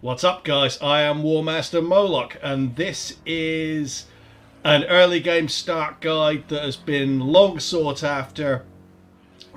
What's up guys, I am Warmaster Moloch and this is an early game start guide that has been long sought after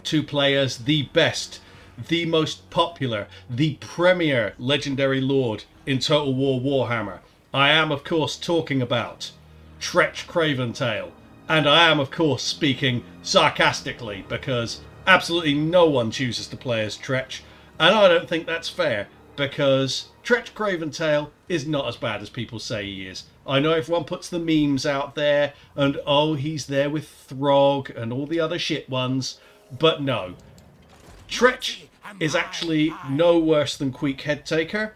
to play as the best, the most popular, the premier legendary lord in Total War Warhammer. I am of course talking about Tretch Craventail and I am of course speaking sarcastically because absolutely no one chooses to play as Tretch and I don't think that's fair because Tretch Craventail is not as bad as people say he is. I know everyone puts the memes out there and oh he's there with Throg and all the other shit ones, but no. Tretch is actually no worse than Queek Headtaker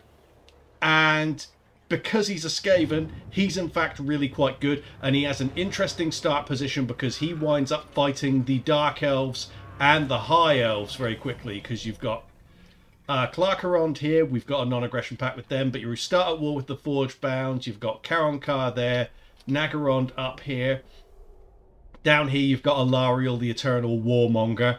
and because he's a Skaven, he's in fact really quite good and he has an interesting start position because he winds up fighting the Dark Elves and the High Elves very quickly because you've got uh, Clar Karond here, we've got a non-aggression pact with them, but you start at war with the Forge Bound. You've got Karond Kar there, Naggarond up here. Down here, you've got Alarielle, the Eternal Warmonger.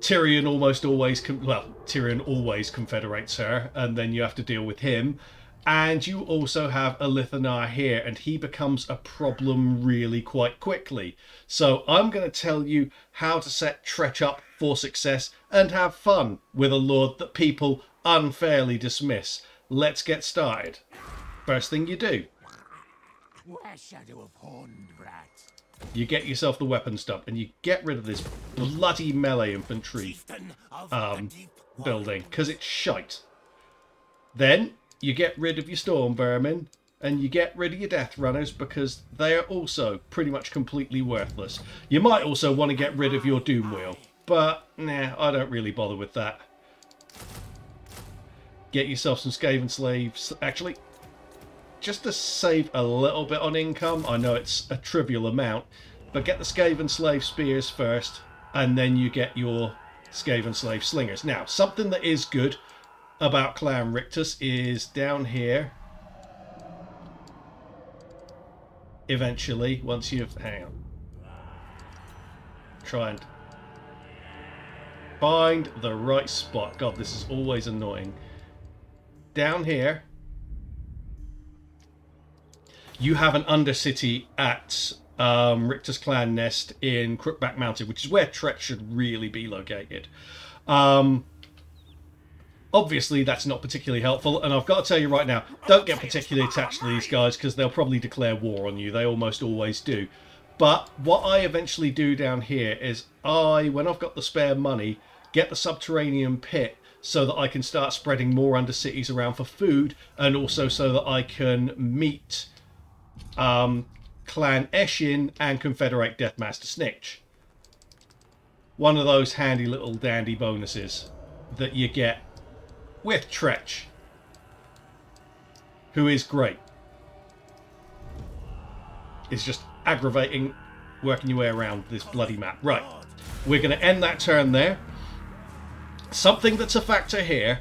Tyrion almost always, well, Tyrion always confederates her, and then you have to deal with him. And you also have Alith Anar here, and he becomes a problem really quite quickly. So I'm going to tell you how to set Tretch up for success and have fun with a lord that people unfairly dismiss. Let's get started. First thing you do. You get yourself the weapon dump and you get rid of this bloody melee infantry um, building because it's shite. Then you get rid of your storm vermin and you get rid of your death runners because they are also pretty much completely worthless. You might also want to get rid of your doom wheel, but nah, I don't really bother with that. Get yourself some Skaven slaves. Actually, just to save a little bit on income, I know it's a trivial amount, but get the Skaven slave spears first, and then you get your Skaven slave slingers. Now, something that is good about Clan Rictus is down here. Eventually, once you've... Hang on. Try and find the right spot. God, this is always annoying. Down here, you have an undercity at um, Rictus Clan Nest in Crookback Mountain, which is where Tretch should really be located. Um, Obviously, that's not particularly helpful, and I've got to tell you right now, don't get particularly attached to these guys because they'll probably declare war on you. They almost always do. But what I eventually do down here is I, when I've got the spare money, get the subterranean pit so that I can start spreading more under cities around for food, and also so that I can meet um, Clan Eshin and Confederate Deathmaster Snikch. One of those handy little dandy bonuses that you get with Tretch, who is great. It's just aggravating working your way around this bloody map. Right, we're going to end that turn there. Something that's a factor here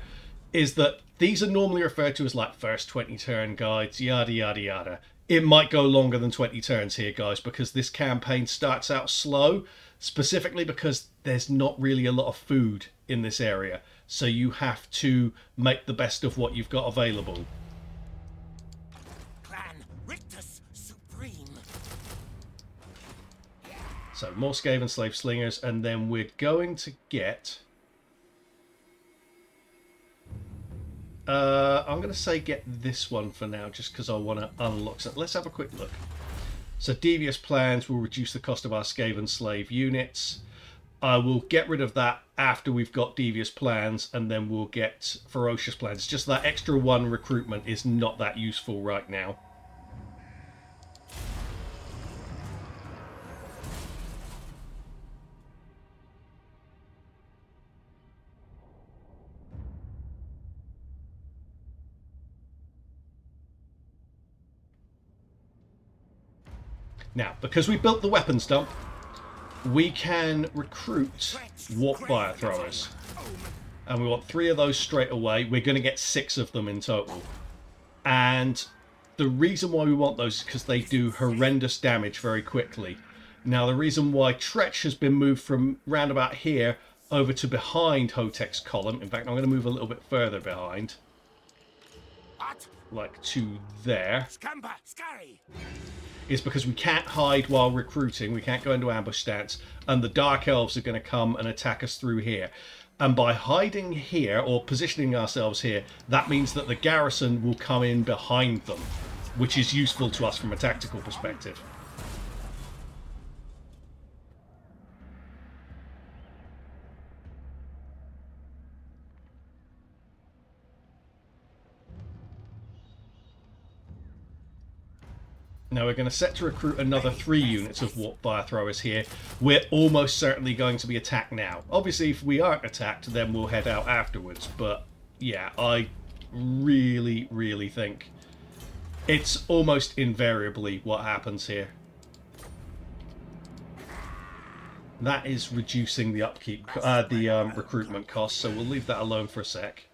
is that these are normally referred to as like first 20 turn guides, yada yada yada. It might go longer than 20 turns here, guys, because this campaign starts out slow, specifically because there's not really a lot of food in this area so you have to make the best of what you've got available. Clan Rictus Supreme. So more Skaven Slave Slingers, and then we're going to get... Uh, I'm going to say get this one for now, just because I want to unlock something. Let's have a quick look. So devious plans will reduce the cost of our Skaven Slave units. I will get rid of that after we've got devious plans and then we'll get ferocious plans. just that extra one recruitment is not that useful right now. Now, because we built the weapons dump, we can recruit warp fire throwers. And we want three of those straight away. We're going to get six of them in total. And the reason why we want those is because they do horrendous damage very quickly. Now, the reason why Tretch has been moved from round about here over to behind Hotek's column. In fact, I'm going to move a little bit further behind. Like to there. Is because we can't hide while recruiting. We can't go into ambush stance, and the Dark Elves are going to come and attack us through here. And by hiding here or positioning ourselves here, that means that the garrison will come in behind them, which is useful to us from a tactical perspective. Now we're going to set to recruit another three units of warp fire throwers here. We're almost certainly going to be attacked now. Obviously, if we aren't attacked, then we'll head out afterwards. But yeah, I really, really think it's almost invariably what happens here. That is reducing the upkeep, uh, the um, recruitment cost. So we'll leave that alone for a sec.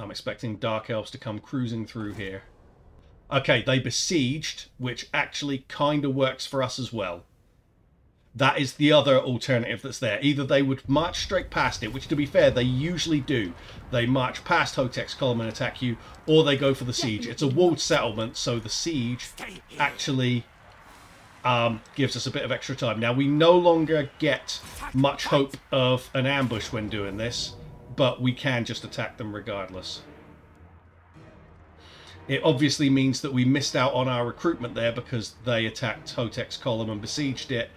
I'm expecting Dark Elves to come cruising through here. Okay, they besieged, which actually kind of works for us as well. That is the other alternative that's there. Either they would march straight past it, which to be fair, they usually do. They march past Hotek's column and attack you, or they go for the siege. It's a walled settlement, so the siege actually um, gives us a bit of extra time. Now, we no longer get much hope of an ambush when doing this but we can just attack them regardless. It obviously means that we missed out on our recruitment there because they attacked Hotek's column and besieged it,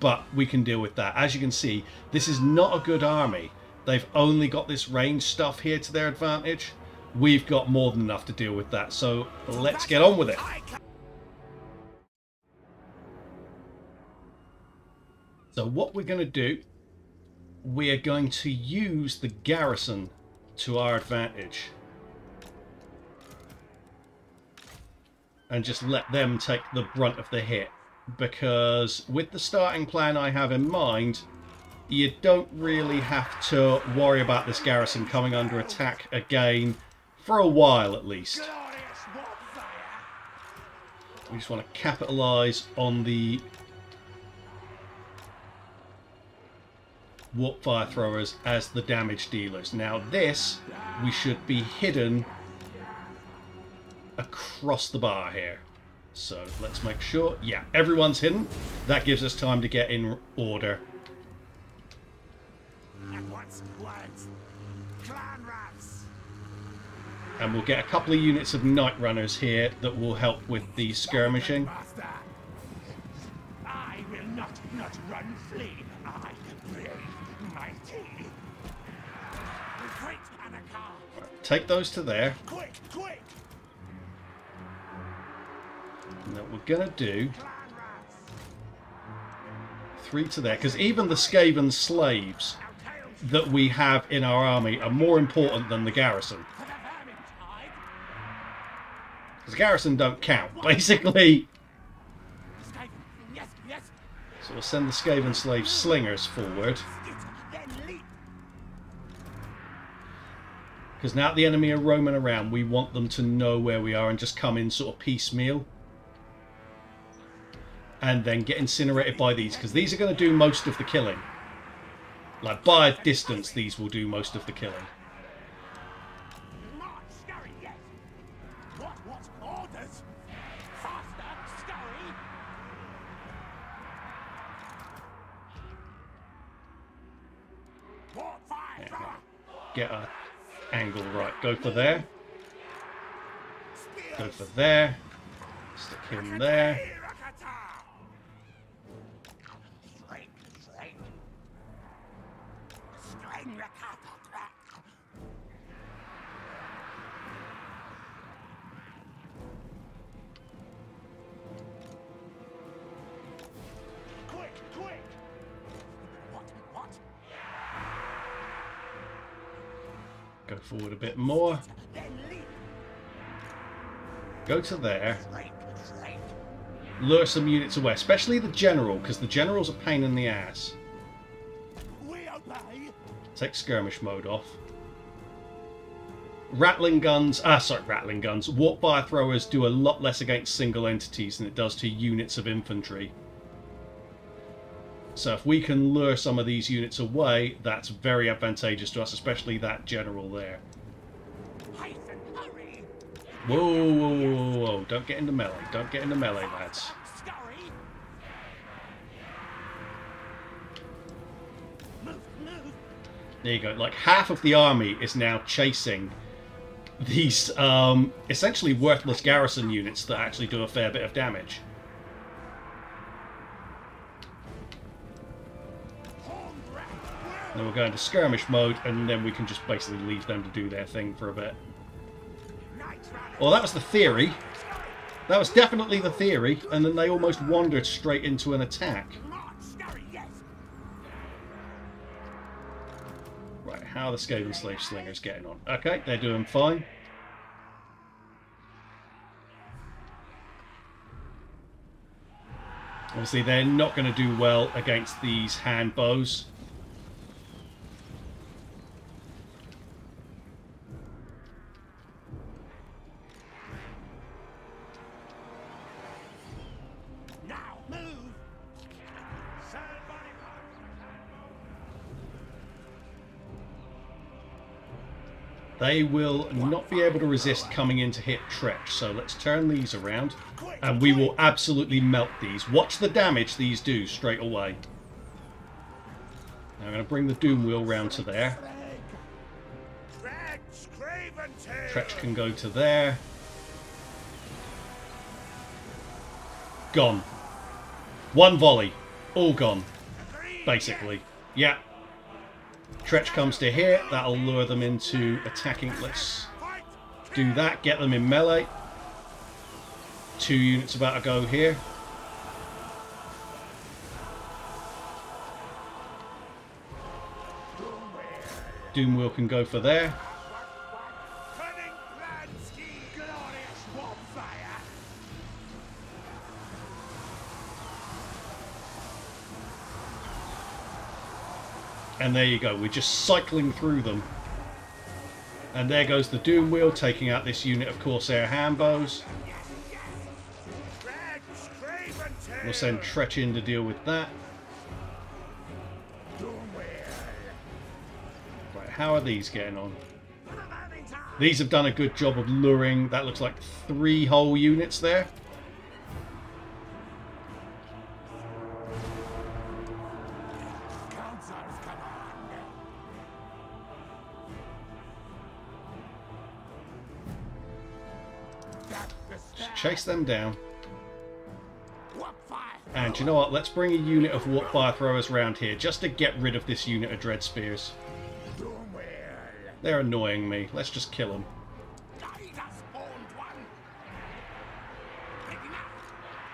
but we can deal with that. As you can see, this is not a good army. They've only got this range stuff here to their advantage. We've got more than enough to deal with that, so let's get on with it. So what we're going to do we are going to use the garrison to our advantage. And just let them take the brunt of the hit. Because with the starting plan I have in mind, you don't really have to worry about this garrison coming under attack again for a while at least. We just want to capitalise on the warp fire throwers as the damage dealers. Now this, we should be hidden across the bar here. So let's make sure, yeah, everyone's hidden. That gives us time to get in order. And we'll get a couple of units of night runners here that will help with the skirmishing. I will not, not run, flee. I Take those to there. Quick, quick. And then we're going to do three to there. Because even the Skaven slaves that we have in our army are more important than the garrison. Because the garrison don't count, basically. So we'll send the Skaven slave slingers forward. Because now the enemy are roaming around, we want them to know where we are and just come in sort of piecemeal. And then get incinerated by these, because these are going to do most of the killing. Like, by a distance, these will do most of the killing. Go for there. Go for there. Stick him there. Bit more. Go to there. Lure some units away, especially the general, because the general's a pain in the ass. Take skirmish mode off. Rattling guns, ah, sorry, rattling guns. Warp fire throwers do a lot less against single entities than it does to units of infantry. So if we can lure some of these units away, that's very advantageous to us, especially that general there. Whoa, whoa, whoa, whoa. Don't get into melee. Don't get into melee, lads. There you go. Like half of the army is now chasing these um, essentially worthless garrison units that actually do a fair bit of damage. Then we'll go into skirmish mode, and then we can just basically leave them to do their thing for a bit. Well, that was the theory. That was definitely the theory, and then they almost wandered straight into an attack. Right, how are the Skaven Slave Slingers getting on? Okay, they're doing fine. Obviously, they're not going to do well against these hand bows. They will not be able to resist coming in to hit Tretch, so let's turn these around, and we will absolutely melt these. Watch the damage these do straight away. Now I'm going to bring the Doom Wheel round to there. Tretch, can go to there. Gone. One volley. All gone, basically. Yeah. Tretch comes to here. That'll lure them into attacking. Let's do that. Get them in melee. Two units about to go here. Doomwheel can go for there. And there you go. We're just cycling through them. And there goes the Doom Wheel, taking out this unit of Corsair Handbows. We'll send Tretch in to deal with that. Right, how are these getting on? These have done a good job of luring, that looks like three whole units there. Chase them down. And you know what? Let's bring a unit of Warp Fire Throwers round here just to get rid of this unit of Dread Spears. They're annoying me. Let's just kill them.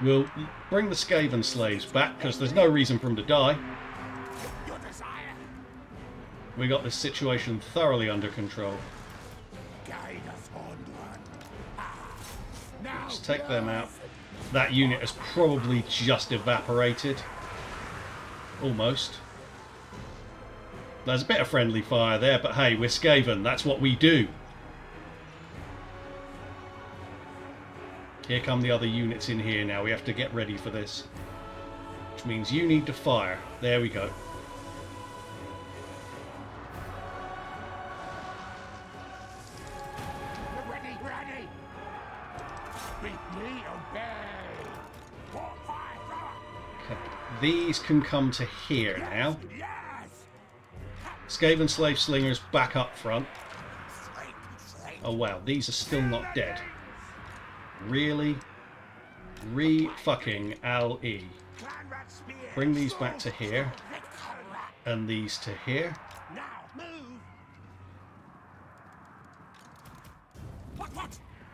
We'll bring the Skaven slaves back because there's no reason for them to die. We got this situation thoroughly under control. Let's take them out. That unit has probably just evaporated. Almost. There's a bit of friendly fire there, but hey, we're Skaven. That's what we do. Here come the other units in here now. We have to get ready for this. Which means you need to fire. There we go. These can come to here now. Skaven Slave Slingers back up front. Oh wow, these are still not dead. Really? Re fucking L E. Clan! Bring these back to here, and these to here.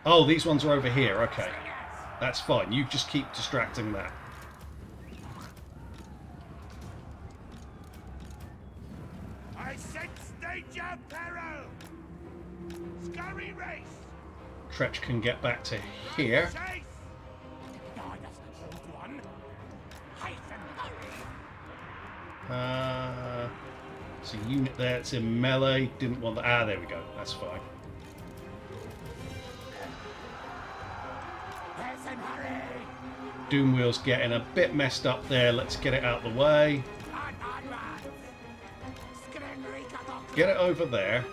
Oh, these ones are over here. Okay, that's fine. You just keep distracting that. Tretch can get back to here. Uh, it's a unit there. It's in melee. Didn't want that. Ah, there we go. That's fine. Peasant, hurry! Doom Wheel's getting a bit messed up there. Let's get it out of the way. Get it over there.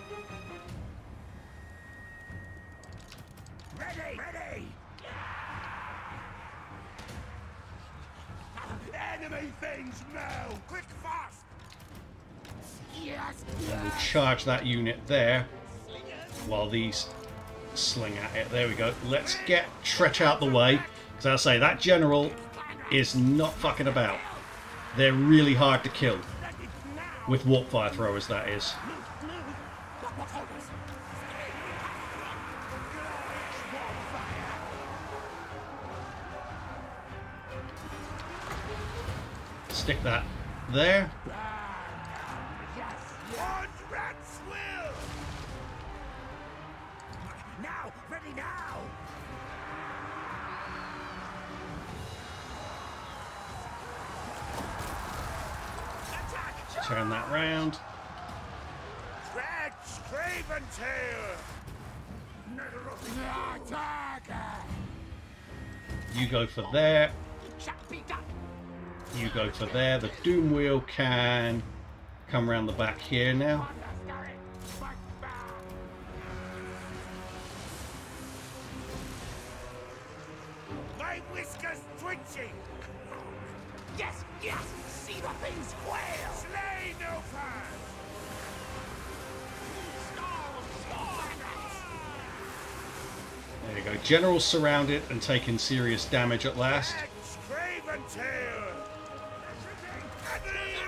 And we'll charge that unit there while these sling at it. There we go. Let's get Tretch out the way. As I say, that general is not fucking about. They're really hard to kill. With warp fire throwers, that is. Stick that there. Turn that round. Tretch, Craven Tail. You go for there. Shall be done. You go for there. The Doom Wheel can come around the back here now. General's surrounded and taking serious damage at last.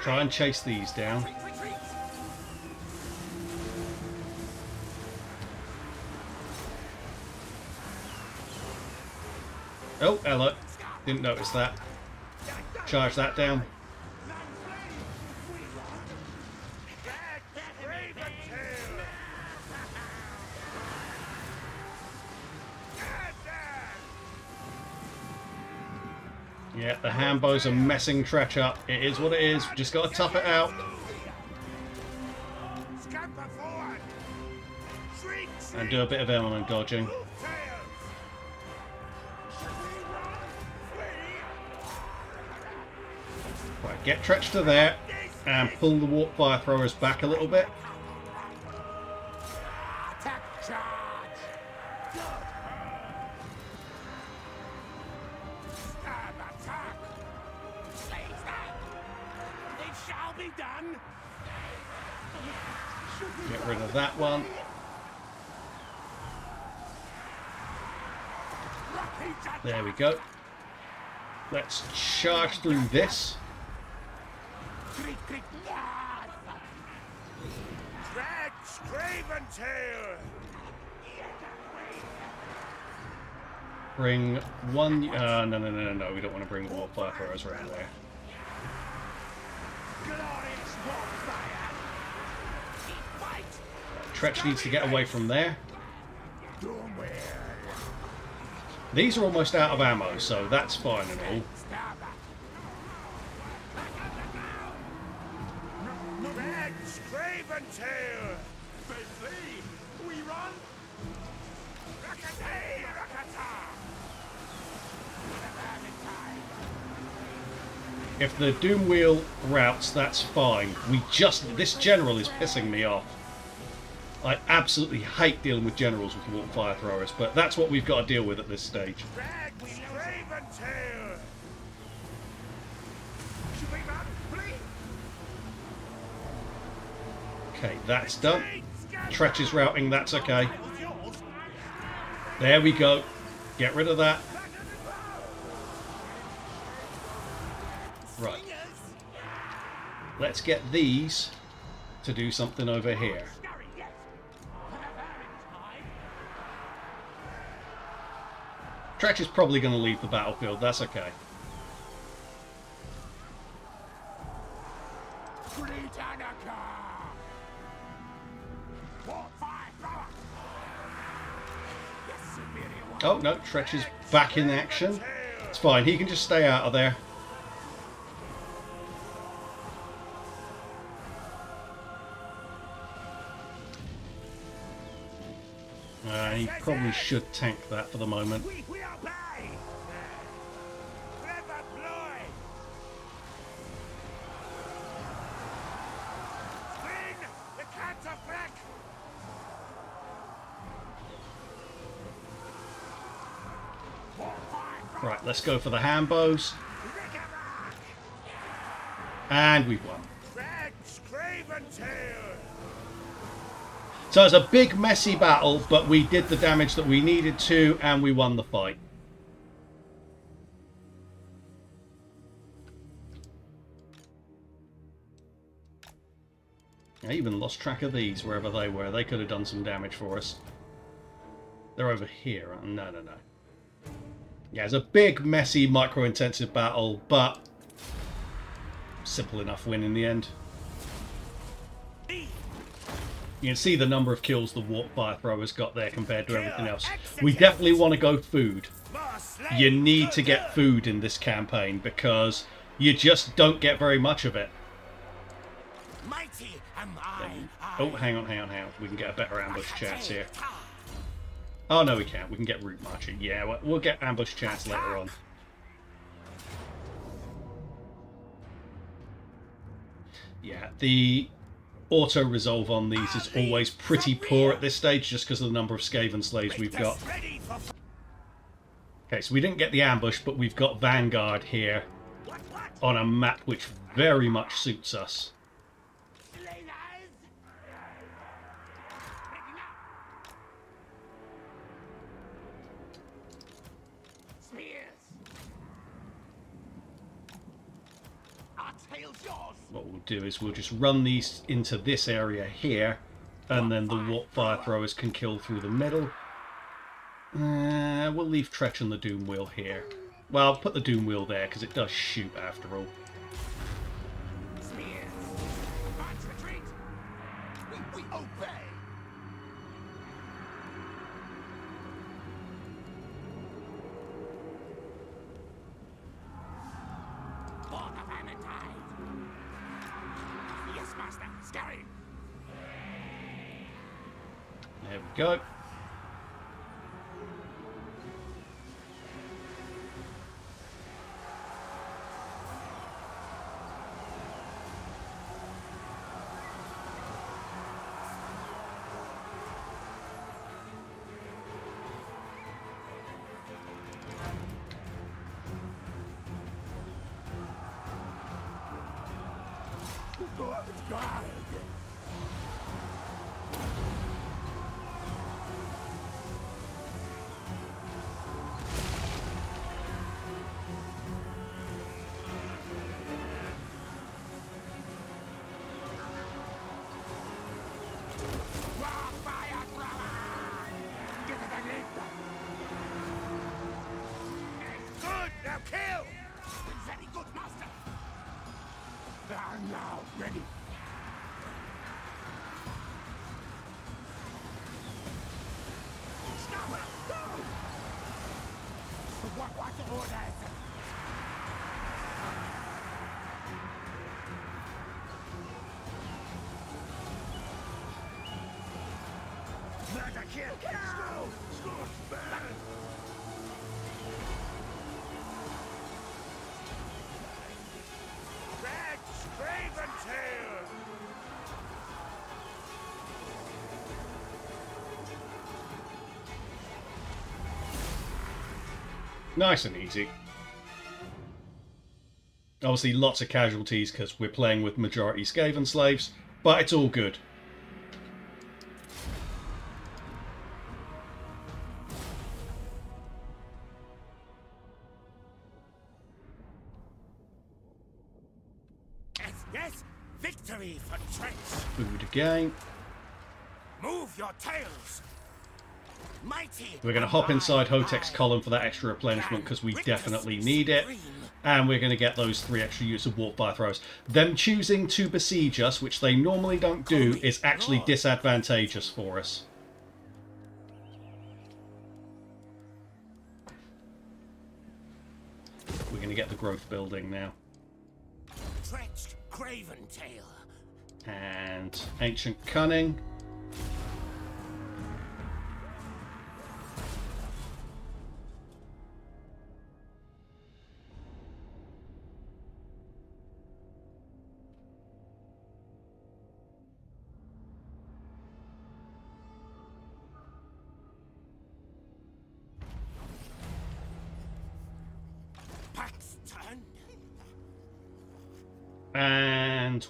Try and chase these down. Oh, Ella. Didn't notice that. Charge that down. Yeah, the Handbows are messing Tretch up. It is what it is. Just got to tough it out. And do a bit of element dodging. Right, get Tretch to there. And pull the warp fire throwers back a little bit. Charge through this. Creak, creak. Tretch, Craven Tail. Bring one. Uh, no, no, no, no, no. We don't want to bring the warp fire throwers around there. Glorious warfire. Keep fight. Tretch needs to get away from there. These are almost out of ammo, so that's fine and all. The Doom Wheel routes, that's fine. We just... This general is pissing me off. I absolutely hate dealing with generals with warp fire throwers, but that's what we've got to deal with at this stage. Tretch, Craven Tail. Should we run? Flee. Okay, that's done. Tretch is routing, that's okay. There we go. Get rid of that. Right. Let's get these to do something over here. Tretch is probably going to leave the battlefield, that's okay. Oh, no, Tretch is back in action. It's fine, he can just stay out of there. Probably should tank that for the moment. Right, let's go for the handbows. And we've won. So it's a big, messy battle, but we did the damage that we needed to, and we won the fight. I even lost track of these, wherever they were. They could have done some damage for us. They're over here. No, no, no. Yeah, it's a big, messy, micro-intensive battle, but simple enough win in the end. You can see the number of kills the warp fire throwers got there compared to everything else. We definitely want to go food. You need to get food in this campaign because you just don't get very much of it. Mighty am I. Oh, hang on, hang on, hang on. We can get a better ambush chance here. Oh, no, we can't. We can get route marching. Yeah, we'll- we'll get ambush chance later on. Yeah, the auto resolve on these is always pretty poor at this stage just because of the number of Skaven slaves we've got. Okay, so we didn't get the ambush, but we've got Vanguard here on a map which very much suits us. Slayers? Ready now. Spears. Our tail's yours. What we'll do is we'll just run these into this area here, and then the warp fire throwers can kill through the middle. Uh, we'll leave Tretch and the Doom Wheel here. Well, put the Doom Wheel there, because it does shoot after all. Go. Burn! Rex Raventail! Nice and easy. Obviously, lots of casualties because we're playing with majority Skaven slaves, but it's all good. We're going to hop inside Hotek's column for that extra replenishment because we definitely need it. And we're going to get those three extra units of warp fire throws. Them choosing to besiege us, which they normally don't do, is actually disadvantageous for us. We're going to get the growth building now. Stretched Craven Tail. And Ancient Cunning.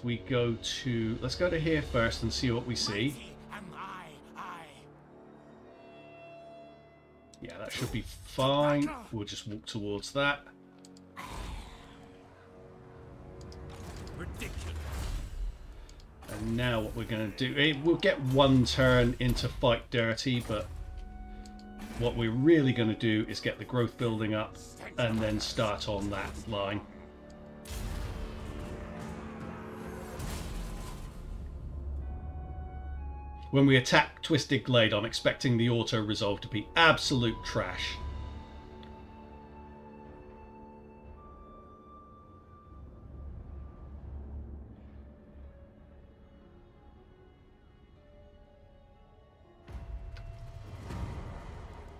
We go to... Let's go to here first and see what we see. Mighty am I, I. Yeah, that should be fine. We'll just walk towards that. And now what we're going to do... eh, We'll get one turn into Fight Dirty, but what we're really going to do is get the growth building up and then start on that line. When we attack Twisted Glade, I'm expecting the auto resolve to be absolute trash.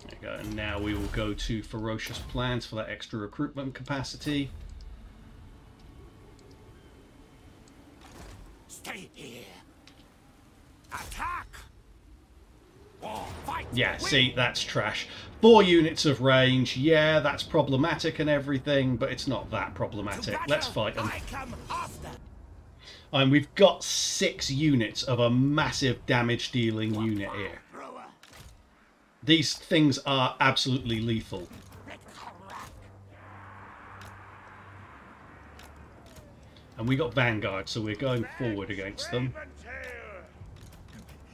There you go. And now we will go to Ferocious Plans for that extra recruitment capacity. Stay here. Attack. War, fight. Yeah, see, that's trash. Four units of range, yeah, that's problematic and everything, but it's not that problematic. Let's fight them. And we've got six units of a massive damage dealing unit here. These things are absolutely lethal. And we got Vanguard, so we're going forward against them. Raventail.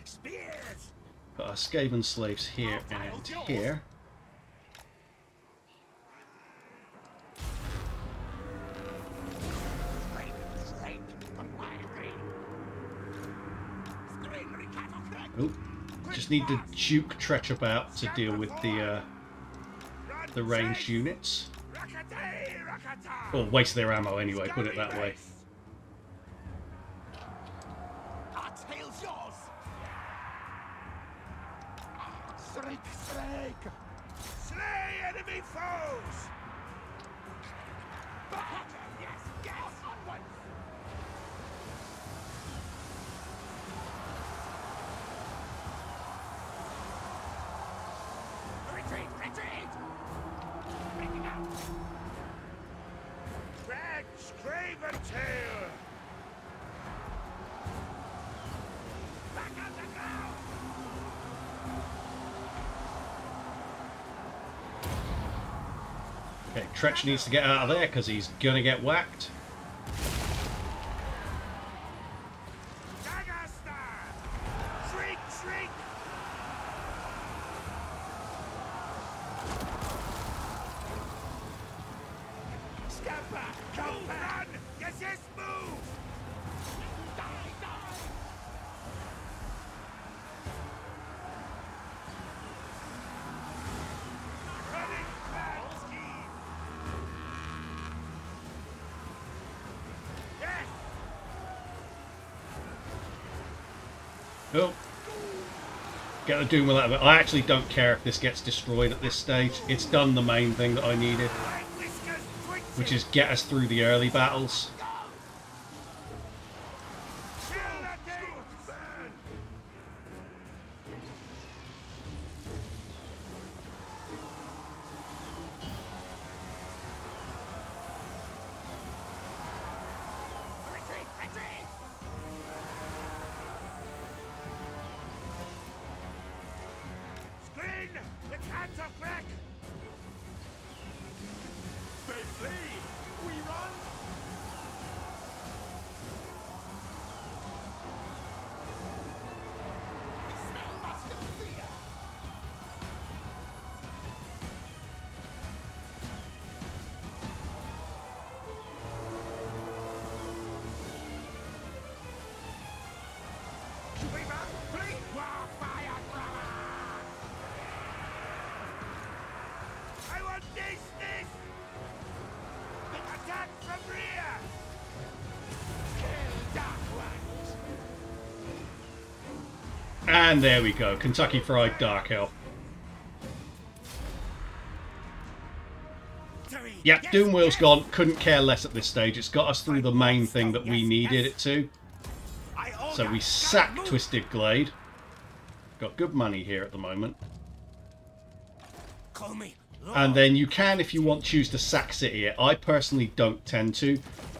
Spears. Put our Skaven slaves here and here. Oh, just need to juke Tretch about to deal with the uh, the ranged units. Or waste their ammo anyway, put it that way. Tretch needs to get out of there because he's gonna get whacked. The Doom with that. But I actually don't care if this gets destroyed at this stage. It's done the main thing that I needed, which is get us through the early battles. And there we go. Kentucky Fried Dark Elf. Yep, Yes, Doom Wheel's yes. gone. Couldn't care less at this stage. It's got us through the main thing that we needed it to. So we sack. Twisted Glade. Got good money here at the moment. And then you can, if you want, choose to sack city it. I personally don't tend to.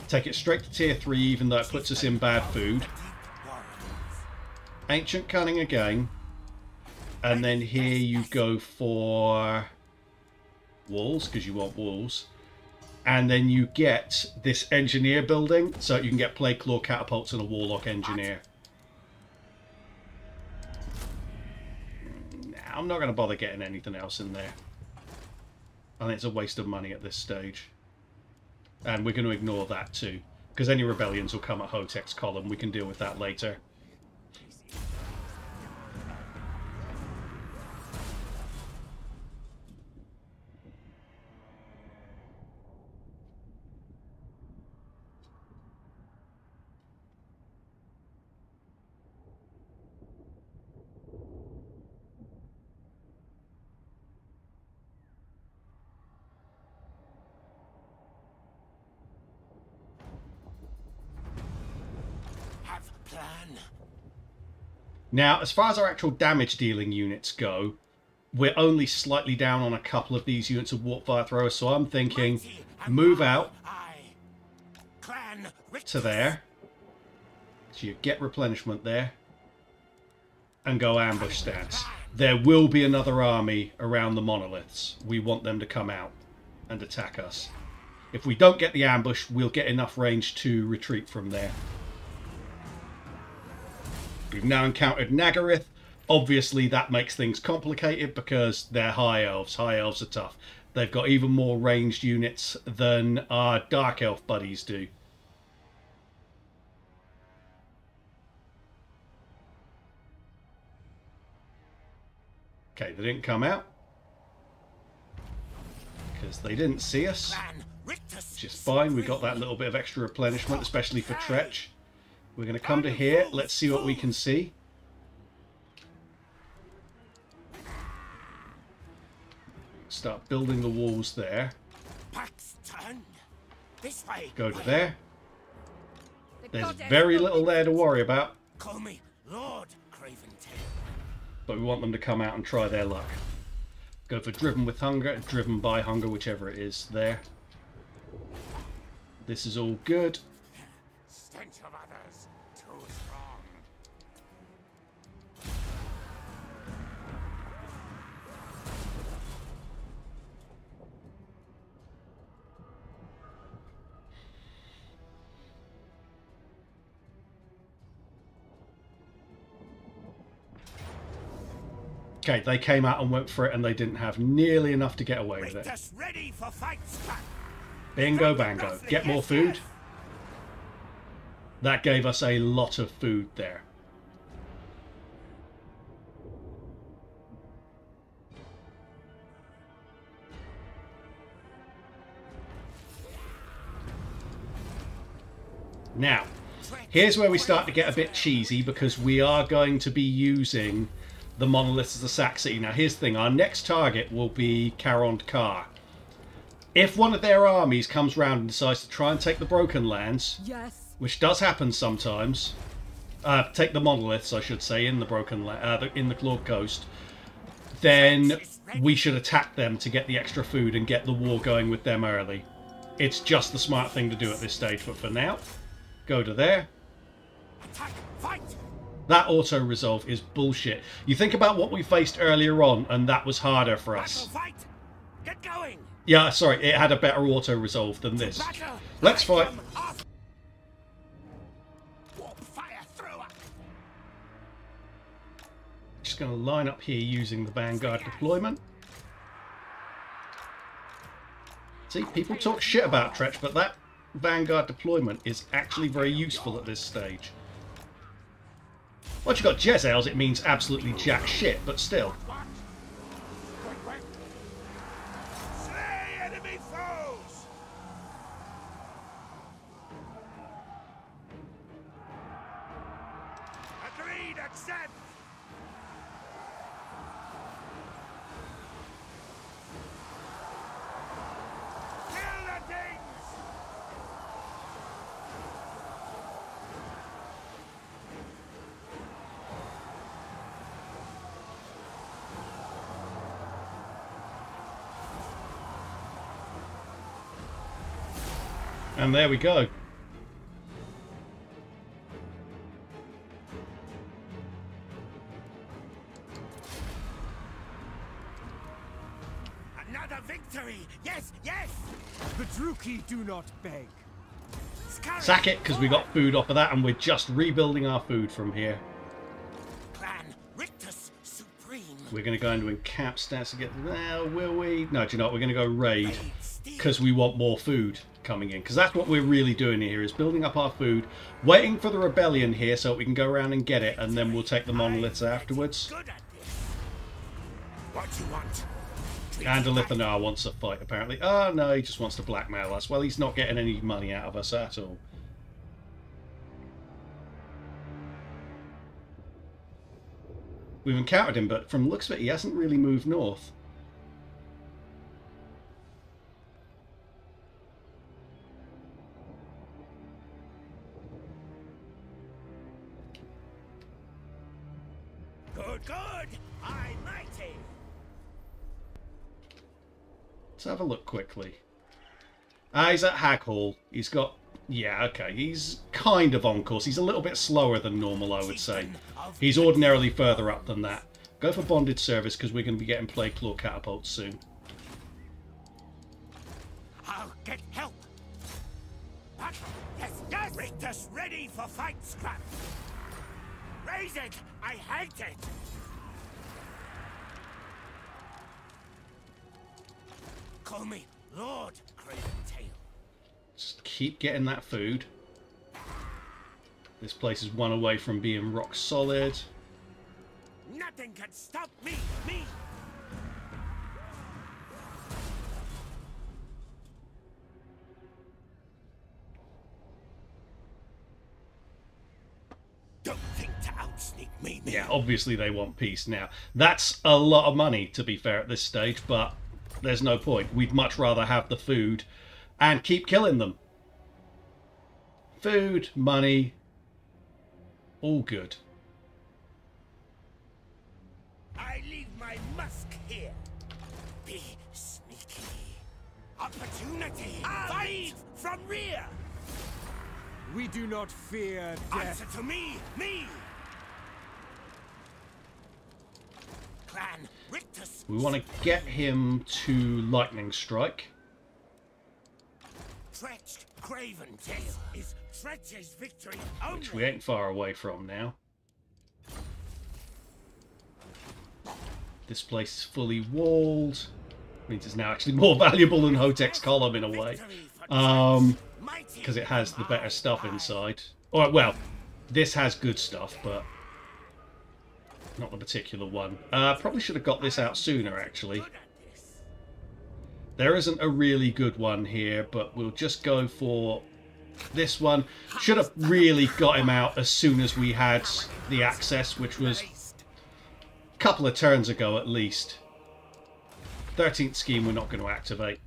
Take it straight to tier 3, even though it puts us in bad food. Ancient Cunning again. And then here you go for walls, because you want walls. And then you get this engineer building, so you can get plague claw catapults and a warlock engineer. Nah, I'm not going to bother getting anything else in there. I think it's a waste of money at this stage. And we're going to ignore that too. Because any rebellions will come at Hotek's column. We can deal with that later. Have a plan. Now, as far as our actual damage dealing units go, we're only slightly down on a couple of these units of warp fire throwers, so I'm thinking move out to there. So you get replenishment there. And go ambush stance. There will be another army around the monoliths. We want them to come out and attack us. If we don't get the ambush, we'll get enough range to retreat from there. We've now encountered Nagarythe. Obviously, that makes things complicated because they're high elves. High elves are tough. They've got even more ranged units than our dark elf buddies do. Okay, they didn't come out because they didn't see us. Which is fine. We got that little bit of extra replenishment, especially for Tretch. We're going to come to here. Let's see what we can see. Start building the walls there. Go to there. There's very little there to worry about, Call me Lord but we want them to come out and try their luck. Go for driven with hunger, driven by hunger, whichever it is there. This is all good. Stench of others. Okay, they came out and went for it, and they didn't have nearly enough to get away with it. Rictus ready for fight spat. Bingo bango. Get more food. That gave us a lot of food there. Now, here's where we start to get a bit cheesy because we are going to be using the monoliths as a sack city. Now, here's the thing. Our next target will be Karond Kar. If one of their armies comes round and decides to try and take the Broken Lands, Yes. which does happen sometimes, uh, take the monoliths, I should say, in the Broken La- uh, the- in the Clawed Coast, then we should attack them to get the extra food and get the war going with them early. It's just the smart thing to do at this stage, but for now, go to there. Attack. Fight. That auto resolve is bullshit. You think about what we faced earlier on, and that was harder for us. fight. Get going. Yeah, sorry, it had a better auto resolve than this. Let's fight. From off. Warp fire thrower. Just going to line up here using the Vanguard deployment. See, people talk shit about Tretch, but that Vanguard deployment is actually very useful at this stage. Once you've got Jezzails, it means absolutely jack shit, but still. And there we go. Another victory! Yes, yes! The Druchii do not beg. Sack it, because we got food off of that, and we're just rebuilding our food from here. Clan Rictus Supreme. We're going to go into encamp stats to get there, will we? No, do you know what? We're going to go Raid because we want more food coming in. Because that's what we're really doing here, is building up our food, waiting for the rebellion here so we can go around and get it, and then we'll take the monoliths afterwards. What you want? And Alith Anar wants a fight, apparently. Oh, no, he just wants to blackmail us. Well, he's not getting any money out of us at all. We've encountered him, but from the looks of it, he hasn't really moved north. Have a look quickly. Ah, he's at Hag Hall. He's got... Yeah, okay. He's kind of on course. He's a little bit slower than normal, I would say. He's ordinarily further up than that. Go for bonded service, because we're going to be getting plague claw catapults soon. I'll get help. Yes, yes. Rictus ready for fight, scrap. Raise it. I hate it. Call me Lord Craven Tail. Just keep getting that food. This place is one away from being rock solid. Nothing can stop me. Me. Don't think to outsneak me, me. Yeah, obviously they want peace now. That's a lot of money, to be fair, at this stage, but there's no point. We'd much rather have the food and keep killing them. Food, money, all good. I leave my musk here. Be sneaky. Opportunity. I'll lead from rear. We do not fear death. Answer death. to me, me. Clan Rictus. We want to get him to lightning strike. Stretched Craventail is Stretch's victory only. which we ain't far away from now. This place is fully walled. Means it's now actually more valuable than Hotek's column in a way. Um, because it has the better stuff inside. Or well, this has good stuff, but not the particular one. Uh, probably should have got this out sooner, actually. There isn't a really good one here, but we'll just go for this one. Should have really got him out as soon as we had the access, which was a couple of turns ago at least. 13th scheme we're not going to activate.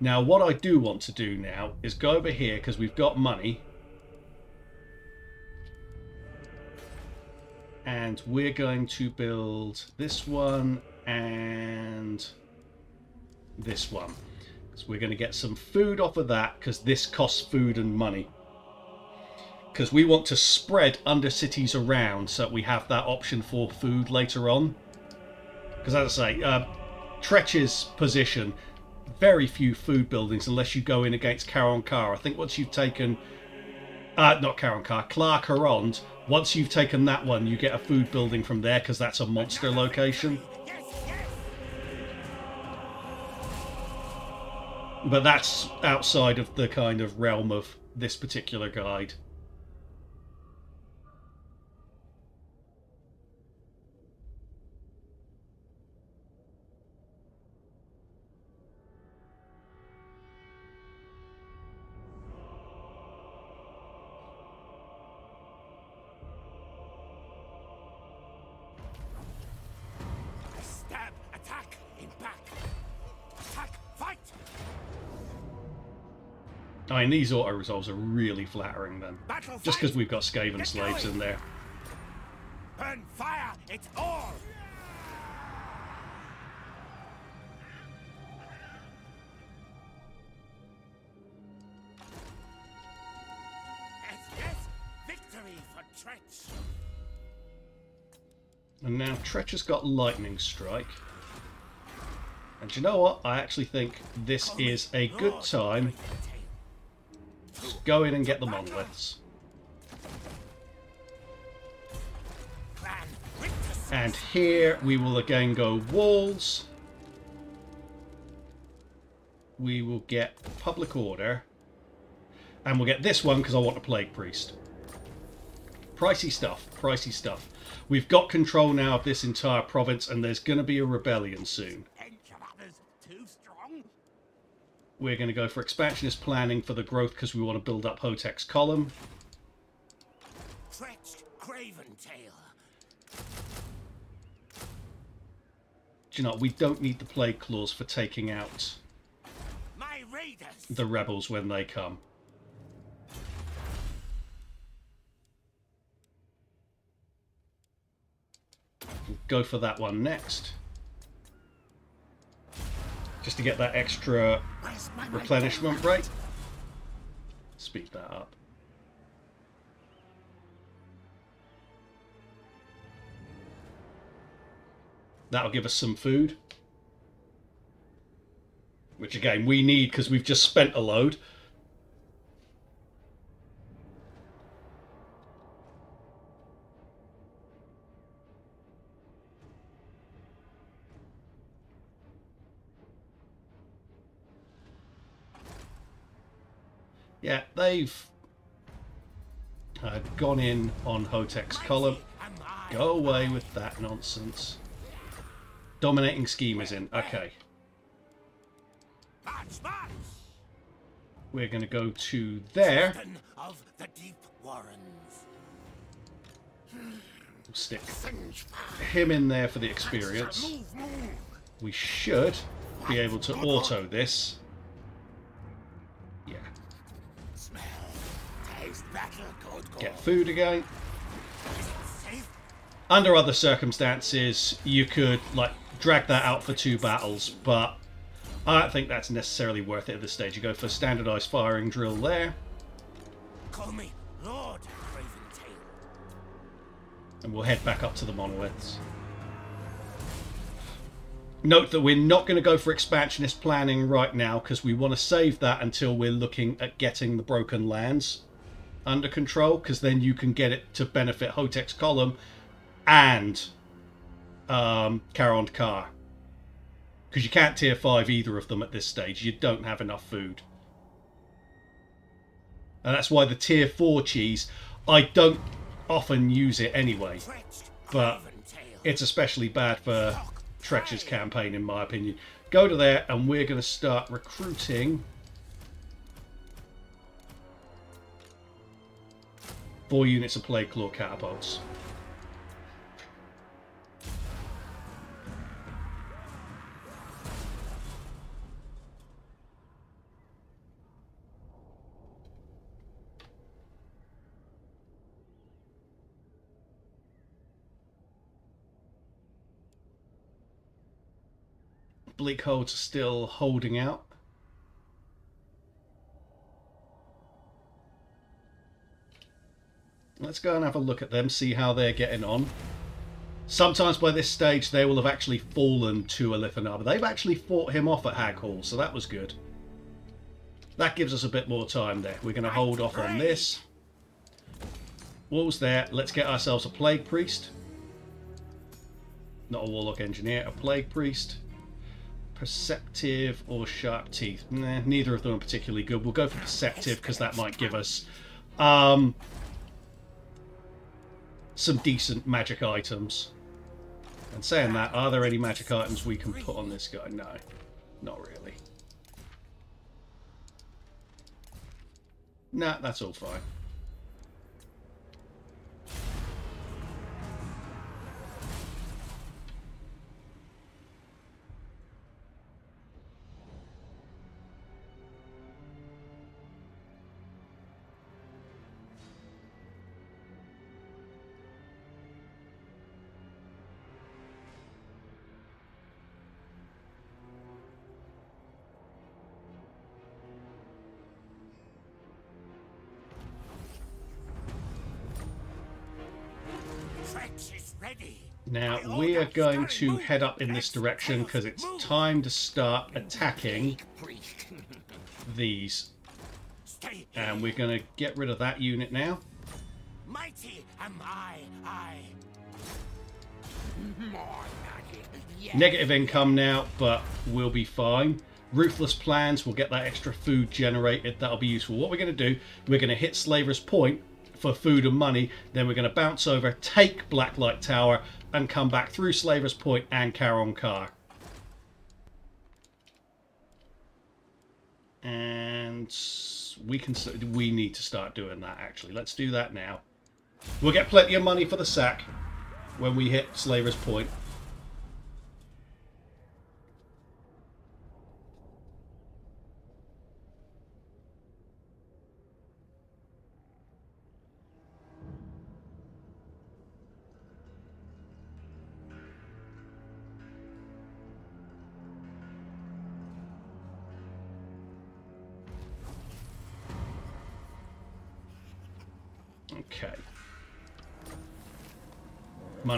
Now what I do want to do now is go over here because we've got money. And we're going to build this one and this one. So we're going to get some food off of that because this costs food and money. Because we want to spread under cities around so we have that option for food later on. Because as I say, uh, Tretch's position, very few food buildings unless you go in against Karond Kar. I think once you've taken, uh, not Karond Kar, Clar Karond, once you've taken that one, you get a food building from there because that's a monster location. But that's outside of the kind of realm of this particular guide. I mean, these auto-resolves are really flattering then. Just because we've got Skaven slaves going. in there. Burn fire! It's all! And now Tretch has got Lightning Strike. And you know what? I actually think this is a good time go in and get the monoliths. And here we will again go walls. We will get public order. And we'll get this one because I want a plague priest. Pricey stuff, pricey stuff. We've got control now of this entire province and there's going to be a rebellion soon. Bench of others too strong. We're going to go for expansionist planning for the growth because we want to build up Hotek's column. Tretched Craven Tail. Do you know, we don't need the plague claws for taking out the rebels when they come. We'll go for that one next. Just to get that extra replenishment right. Speed that up. That'll give us some food. Which again, we need because we've just spent a load. Yeah, they've uh, gone in on Hotek's column. Go away with that nonsense. Dominating scheme is in. Okay. We're going to go to there. Captain of the Deep Warrens. Stick him in there for the experience. We should be able to auto this. Get food again. Is it safe? Under other circumstances, you could like drag that out for two battles, but I don't think that's necessarily worth it at this stage. You go for standardized firing drill there, Call me Lord. And we'll head back up to the monoliths. Note that we're not going to go for expansionist planning right now because we want to save that until we're looking at getting the broken lands under control because then you can get it to benefit Hotek's column and um, Karond Kar. Because you can't tier 5 either of them at this stage. You don't have enough food. And that's why the tier 4 cheese, I don't often use it anyway. But It's especially bad for Tretch's campaign, in my opinion. Go to there, and we're going to start recruiting four units of Plague Claw catapults. Bleak Holds are still holding out. Let's go and have a look at them, see how they're getting on. Sometimes by this stage they will have actually fallen to Alith Anar, but they've actually fought him off at Hag Hall, so that was good. That gives us a bit more time there. We're going to hold off on this. Walls there. Let's get ourselves a Plague Priest. Not a Warlock Engineer, a Plague Priest. Perceptive or Sharp Teeth. Nah, neither of them are particularly good. We'll go for Perceptive because that might give us um, some decent magic items. And saying that, are there any magic items we can put on this guy? No, not really. Nah, that's all fine. We are going to head up in this direction because it's time to start attacking these. And we're going to get rid of that unit now. Mighty am I, I. More magic. Yes. Negative income now, but we'll be fine. Ruthless plans, we'll get that extra food generated. That'll be useful. What we're going to do, we're going to hit Slaver's Point for food and money. Then we're going to bounce over, take Blacklight Tower, and come back through Slaver's Point and Karond Kar. And we can we need to start doing that actually. Let's do that now. We'll get plenty of money for the sack when we hit Slaver's Point.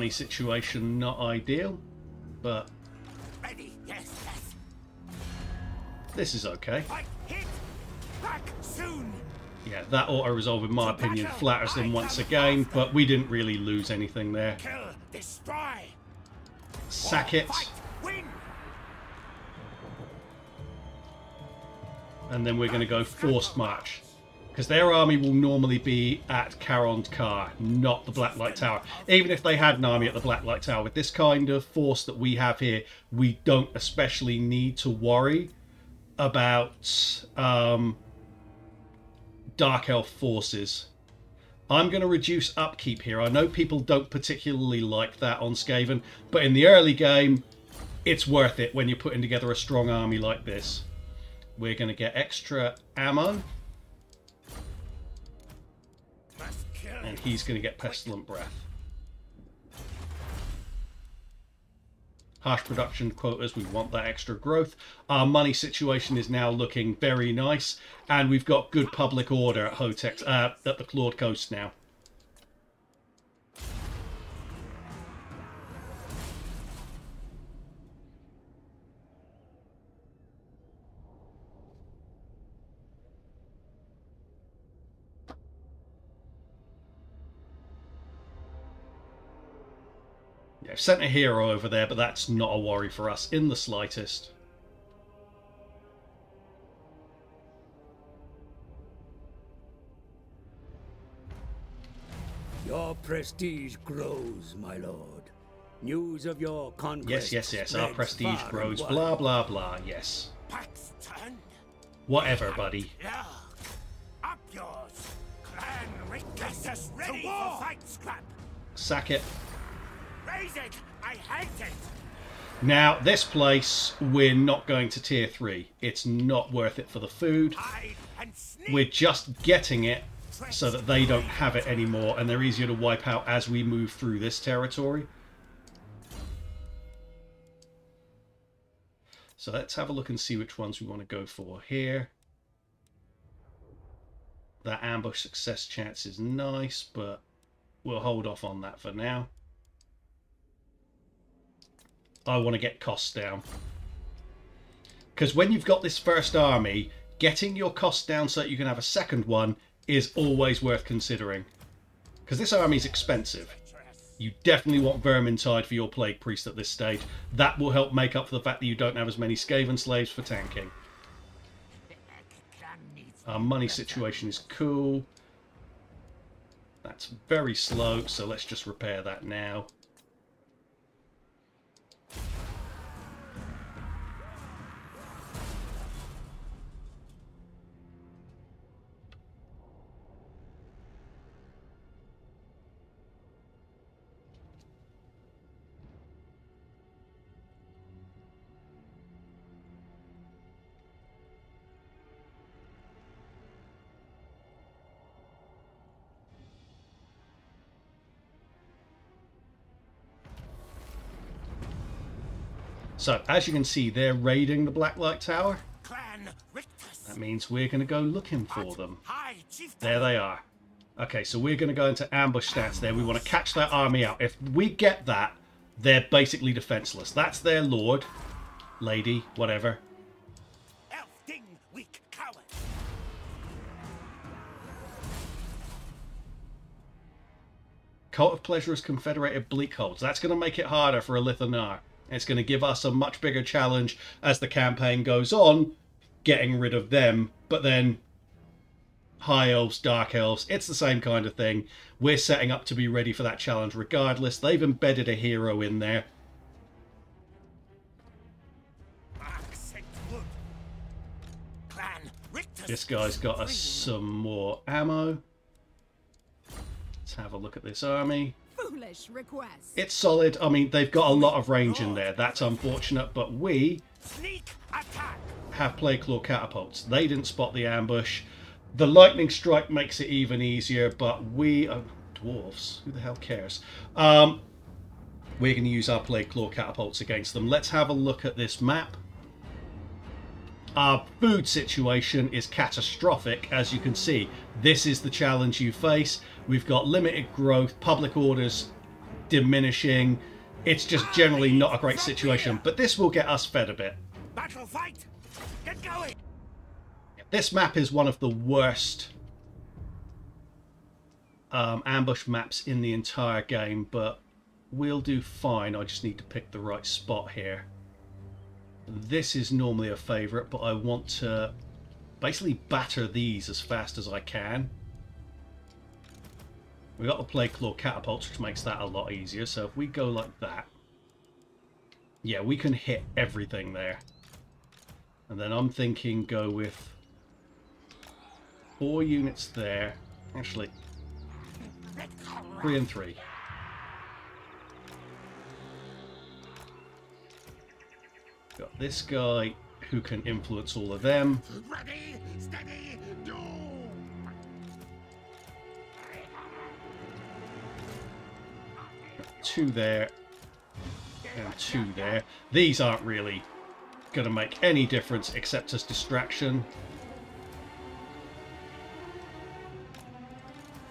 Money situation not ideal, but Ready, yes, yes. this is okay. Fight, hit. Back soon. Yeah, that auto resolve, in my opinion, flatters them once again, but we didn't really lose anything there. Kill, destroy. Sack it, Fight, win. and then we're going to go forced march. Because their army will normally be at Caron's Car, not the Blacklight Tower. Even if they had an army at the Blacklight Tower, with this kind of force that we have here, we don't especially need to worry about um, Dark Elf forces. I'm going to reduce upkeep here. I know people don't particularly like that on Skaven, but in the early game, it's worth it when you're putting together a strong army like this. We're going to get extra ammo, and he's going to get Pestilent Breath. Harsh production quotas, we want that extra growth. Our money situation is now looking very nice, and we've got good public order at Hotek's, uh, at the Clawed Coast now. I've sent a hero over there, but that's not a worry for us in the slightest. Your prestige grows, my lord. News of your conquest. Yes, yes, yes. Our prestige grows. Blah, blah, blah. Yes. Back's turned. Whatever, buddy. Up yours. Clan Rictus is ready for fight scrap. Sack it. It. I hate it. Now, this place, we're not going to tier 3. It's not worth it for the food. Hide and sneak. We're just getting it so that they don't have it anymore and they're easier to wipe out as we move through this territory. So let's have a look and see which ones we want to go for here. That ambush success chance is nice, but we'll hold off on that for now. I want to get costs down. Because when you've got this first army, getting your costs down so that you can have a second one is always worth considering. Because this army is expensive. You definitely want Vermintide for your Plague Priest at this stage. That will help make up for the fact that you don't have as many Skaven slaves for tanking. Our money situation is cool. That's very slow, so let's just repair that now. So, as you can see, they're raiding the Blacklight Tower. That means we're going to go looking for them. There they are. Okay, so we're going to go into ambush stance there. We want to catch that army out. If we get that, they're basically defenseless. That's their lord, lady, whatever. Elf ding, weak coward. Cult of Pleasure is confederated Bleakholds. That's going to make it harder for Alith Anar. It's going to give us a much bigger challenge as the campaign goes on, getting rid of them. But then High Elves, Dark Elves, it's the same kind of thing. We're setting up to be ready for that challenge regardless. They've embedded a hero in there. This guy's got us some more ammo. Let's have a look at this army. Foolish request. It's solid. I mean, they've got a lot of range in there. That's unfortunate, but we Sneak attack. have Plague Claw catapults. They didn't spot the ambush. The lightning strike makes it even easier, but we oh, dwarves. Who the hell cares? Um, we're going to use our Plague Claw catapults against them. Let's have a look at this map. Our food situation is catastrophic, as you can see. This is the challenge you face. We've got limited growth, public orders diminishing. It's just generally not a great situation, but this will get us fed a bit. Battle fight. Get going. This map is one of the worst um, ambush maps in the entire game, but we'll do fine. I just need to pick the right spot here. This is normally a favourite, but I want to basically batter these as fast as I can. We got the Plague Claw catapults, which makes that a lot easier. So if we go like that, yeah, we can hit everything there. And then I'm thinking go with four units there. Actually, three and three. Got this guy who can influence all of them. Ready, steady, do. Two there and two there. These aren't really going to make any difference except as distraction.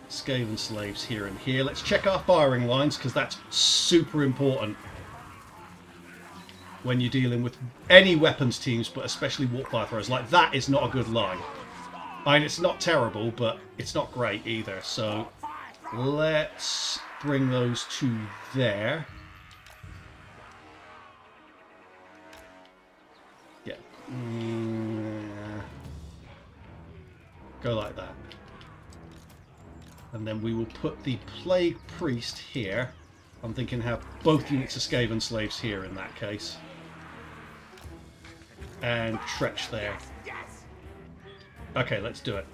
Skaven slaves here and here. Let's check our firing lines because that's super important when you're dealing with any weapons teams, but especially warpfire throwers. Like that is not a good line. I mean, it's not terrible, but it's not great either. So let's bring those two there. Yeah. Mm, Go like that. And then we will put the Plague Priest here. I'm thinking have both units of Skaven Slaves here in that case. And Tretch there. Okay, let's do it.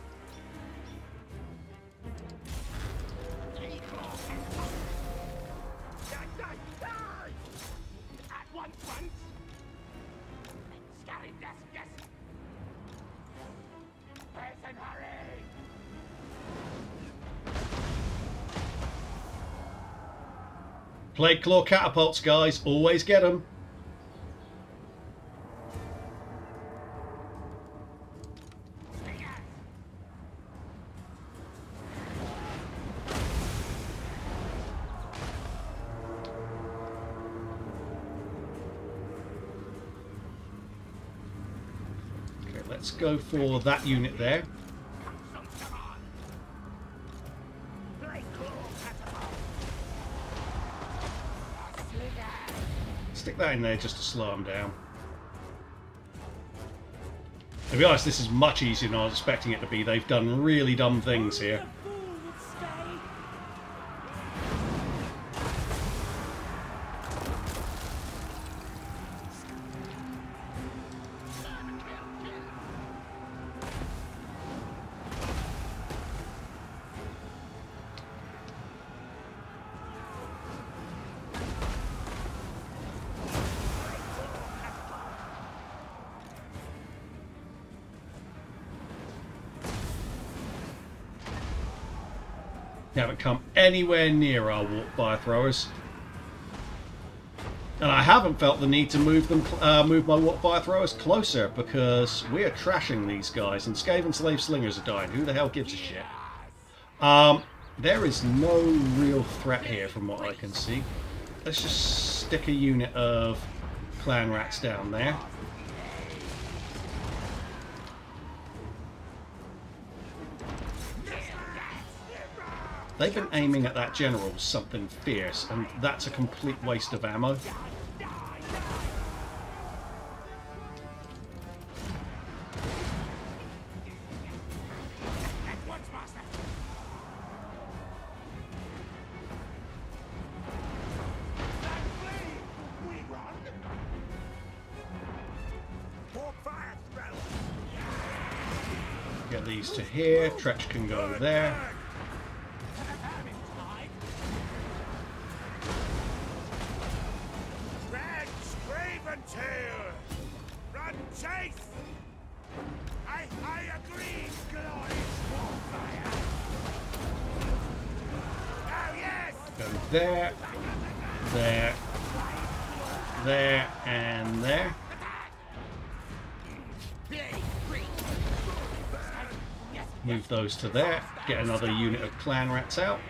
Plague Claw catapults, guys. Always get them. Go for that unit there. Stick that in there just to slow them down. To be honest, this is much easier than I was expecting it to be. They've done really dumb things here. Anywhere near our fire throwers. And I haven't felt the need to move them, uh, move my warp fire throwers closer because we are trashing these guys and Skaven slave slingers are dying. Who the hell gives a shit? Um, there is no real threat here from what I can see. Let's just stick a unit of clan rats down there. They've been aiming at that general something fierce, and that's a complete waste of ammo. Get these to here, Tretch can go there. there, To there, get another unit of clan rats out.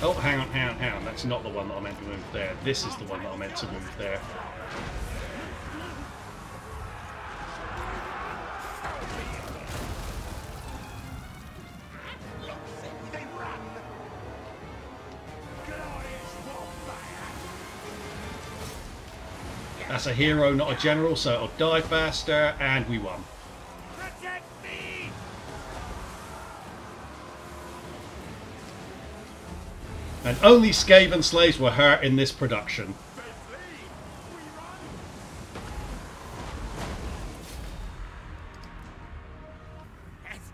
Oh, hang on, hang on, hang on. That's not the one that I meant to move there. This is the one that I meant to move there. That's a hero, not a general, so it'll die faster, and we won. And only Skaven slaves were hurt in this production.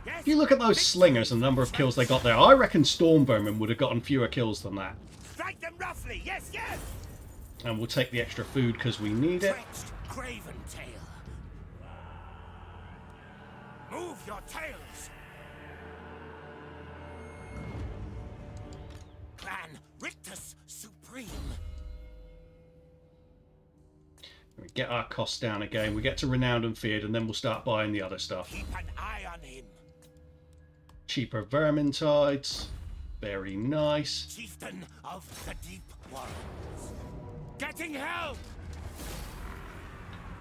If you look at those slingers and the number of kills they got there, I reckon Stormvermin would have gotten fewer kills than that. Strike them roughly, yes, yes. And we'll take the extra food because we need it. Get our costs down again. We get to renowned and feared, and then we'll start buying the other stuff. Keep an eye on him. Cheaper vermintides. Very nice. Chieftain of the Deep Warrens. Getting help!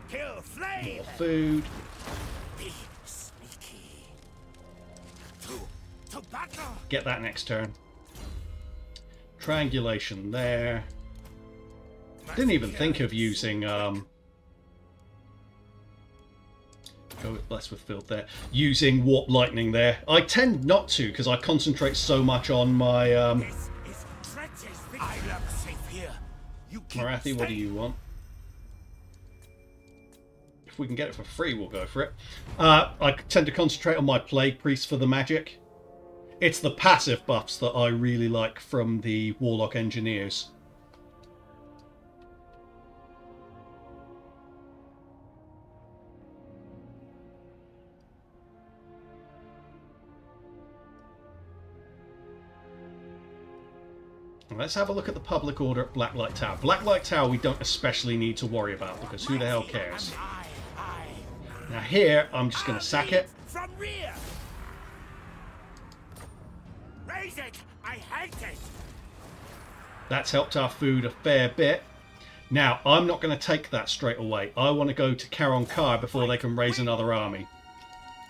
Kill flame! More food. Be sneaky. To, to battle! Get that next turn. Triangulation there. Didn't even think of using um go with less with field there. Using warp lightning there. I tend not to because I concentrate so much on my um This is Tretch's I look safe here. You keep Morathi, what do you want? If we can get it for free, we'll go for it. Uh, I tend to concentrate on my Plague Priest for the magic. It's the passive buffs that I really like from the Warlock Engineers. Let's have a look at the public order at Blacklight Tower. Blacklight Tower we don't especially need to worry about because who the hell cares? Now here, I'm just going to sack it. From rear! Raise it! I hate it! That's helped our food a fair bit. Now, I'm not going to take that straight away. I want to go to Karond Kar before they can raise another army.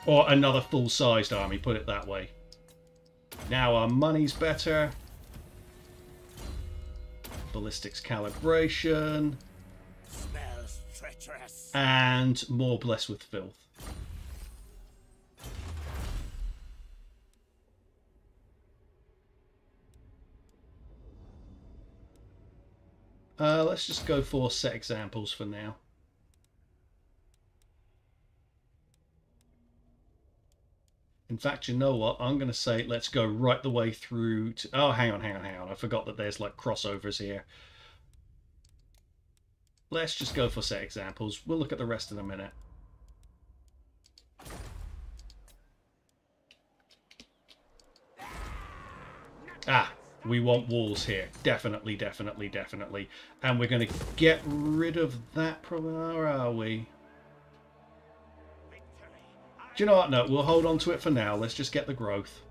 Or another full-sized army, put it that way. Now our money's better ballistics calibration, and more blessed with filth. Uh, let's just go for set examples for now. In fact, you know what? I'm going to say let's go right the way through to... Oh, hang on, hang on, hang on. I forgot that there's like crossovers here. Let's just go for set examples. We'll look at the rest in a minute. Ah, we want walls here. Definitely, definitely, definitely. And we're going to get rid of that problem. Are we? Do you know what? No, we'll hold on to it for now. Let's just get the growth.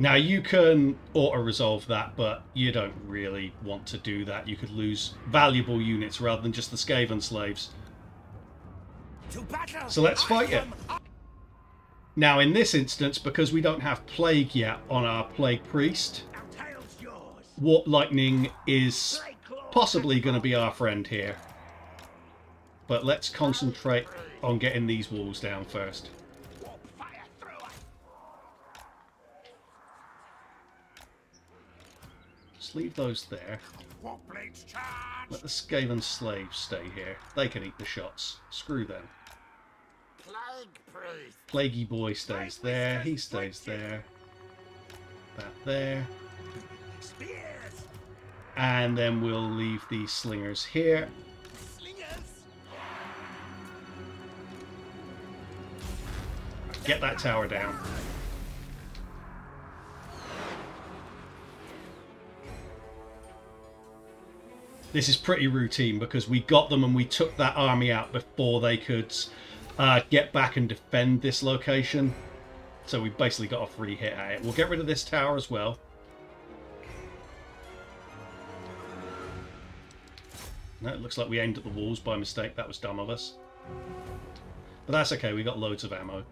Now you can auto-resolve that, but you don't really want to do that. You could lose valuable units rather than just the Skaven slaves. So let's fight it. Now in this instance, because we don't have Plague yet on our Plague Priest, Now tail's yours. Warp Lightning is possibly going to be our friend here. But let's concentrate on getting these walls down first. Warp fire through it. Leave those there. Warp blades charge. Let the Skaven slaves stay here. They can eat the shots. Screw them. Plaguey boy stays there. He stays there. That there. And then we'll leave these slingers here. Get that tower down. This is pretty routine because we got them and we took that army out before they could uh, get back and defend this location. So we basically got a free hit at it. We'll get rid of this tower as well. No, it looks like we aimed at the walls by mistake. That was dumb of us. But that's okay, we got loads of ammo.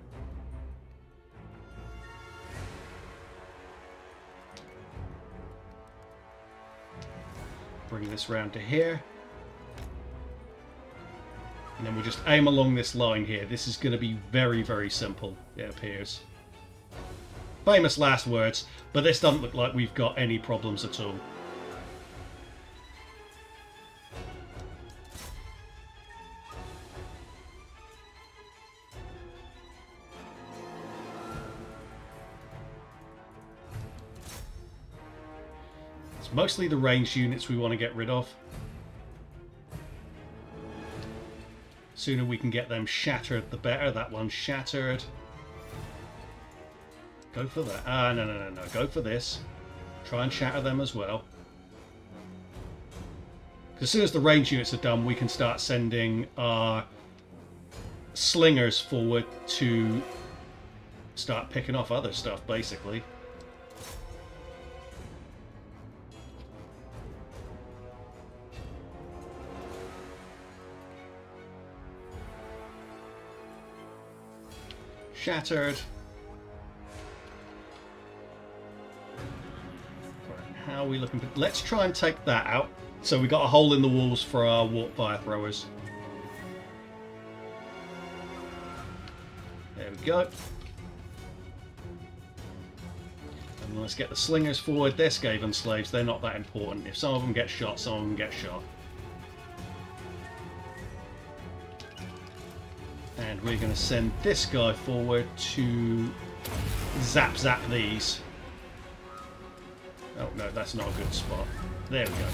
Bring this round to here. And then we'll just aim along this line here. This is going to be very, very simple, it appears. Famous last words, but this doesn't look like we've got any problems at all. Mostly the ranged units we want to get rid of. Sooner we can get them shattered, the better. That one's shattered. Go for that. Ah, no, no, no, no. Go for this. Try and shatter them as well. As soon as the range units are done, we can start sending our slingers forward to start picking off other stuff, basically. Shattered. How are we looking? Let's try and take that out. So we got a hole in the walls for our warp fire throwers. There we go. And let's get the slingers forward. They're Skaven slaves. They're not that important. If some of them get shot, some of them get shot. And we're going to send this guy forward to zap zap these. Oh no, that's not a good spot. There we go.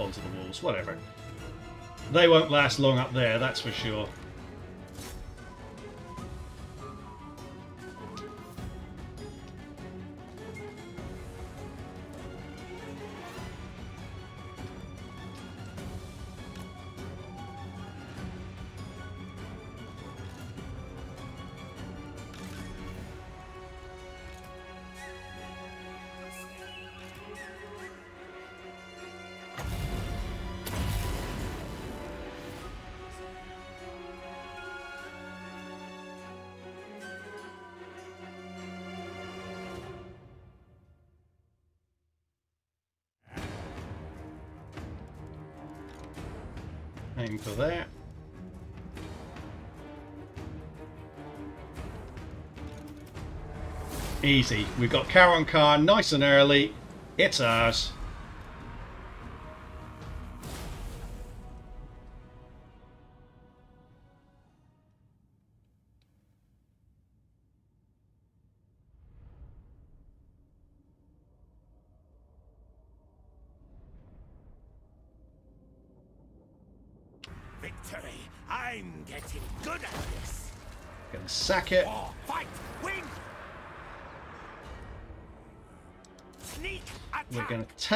Onto the walls. Whatever. They won't last long up there, that's for sure. For that. Easy. We've got Karond Kar nice and early. It's ours.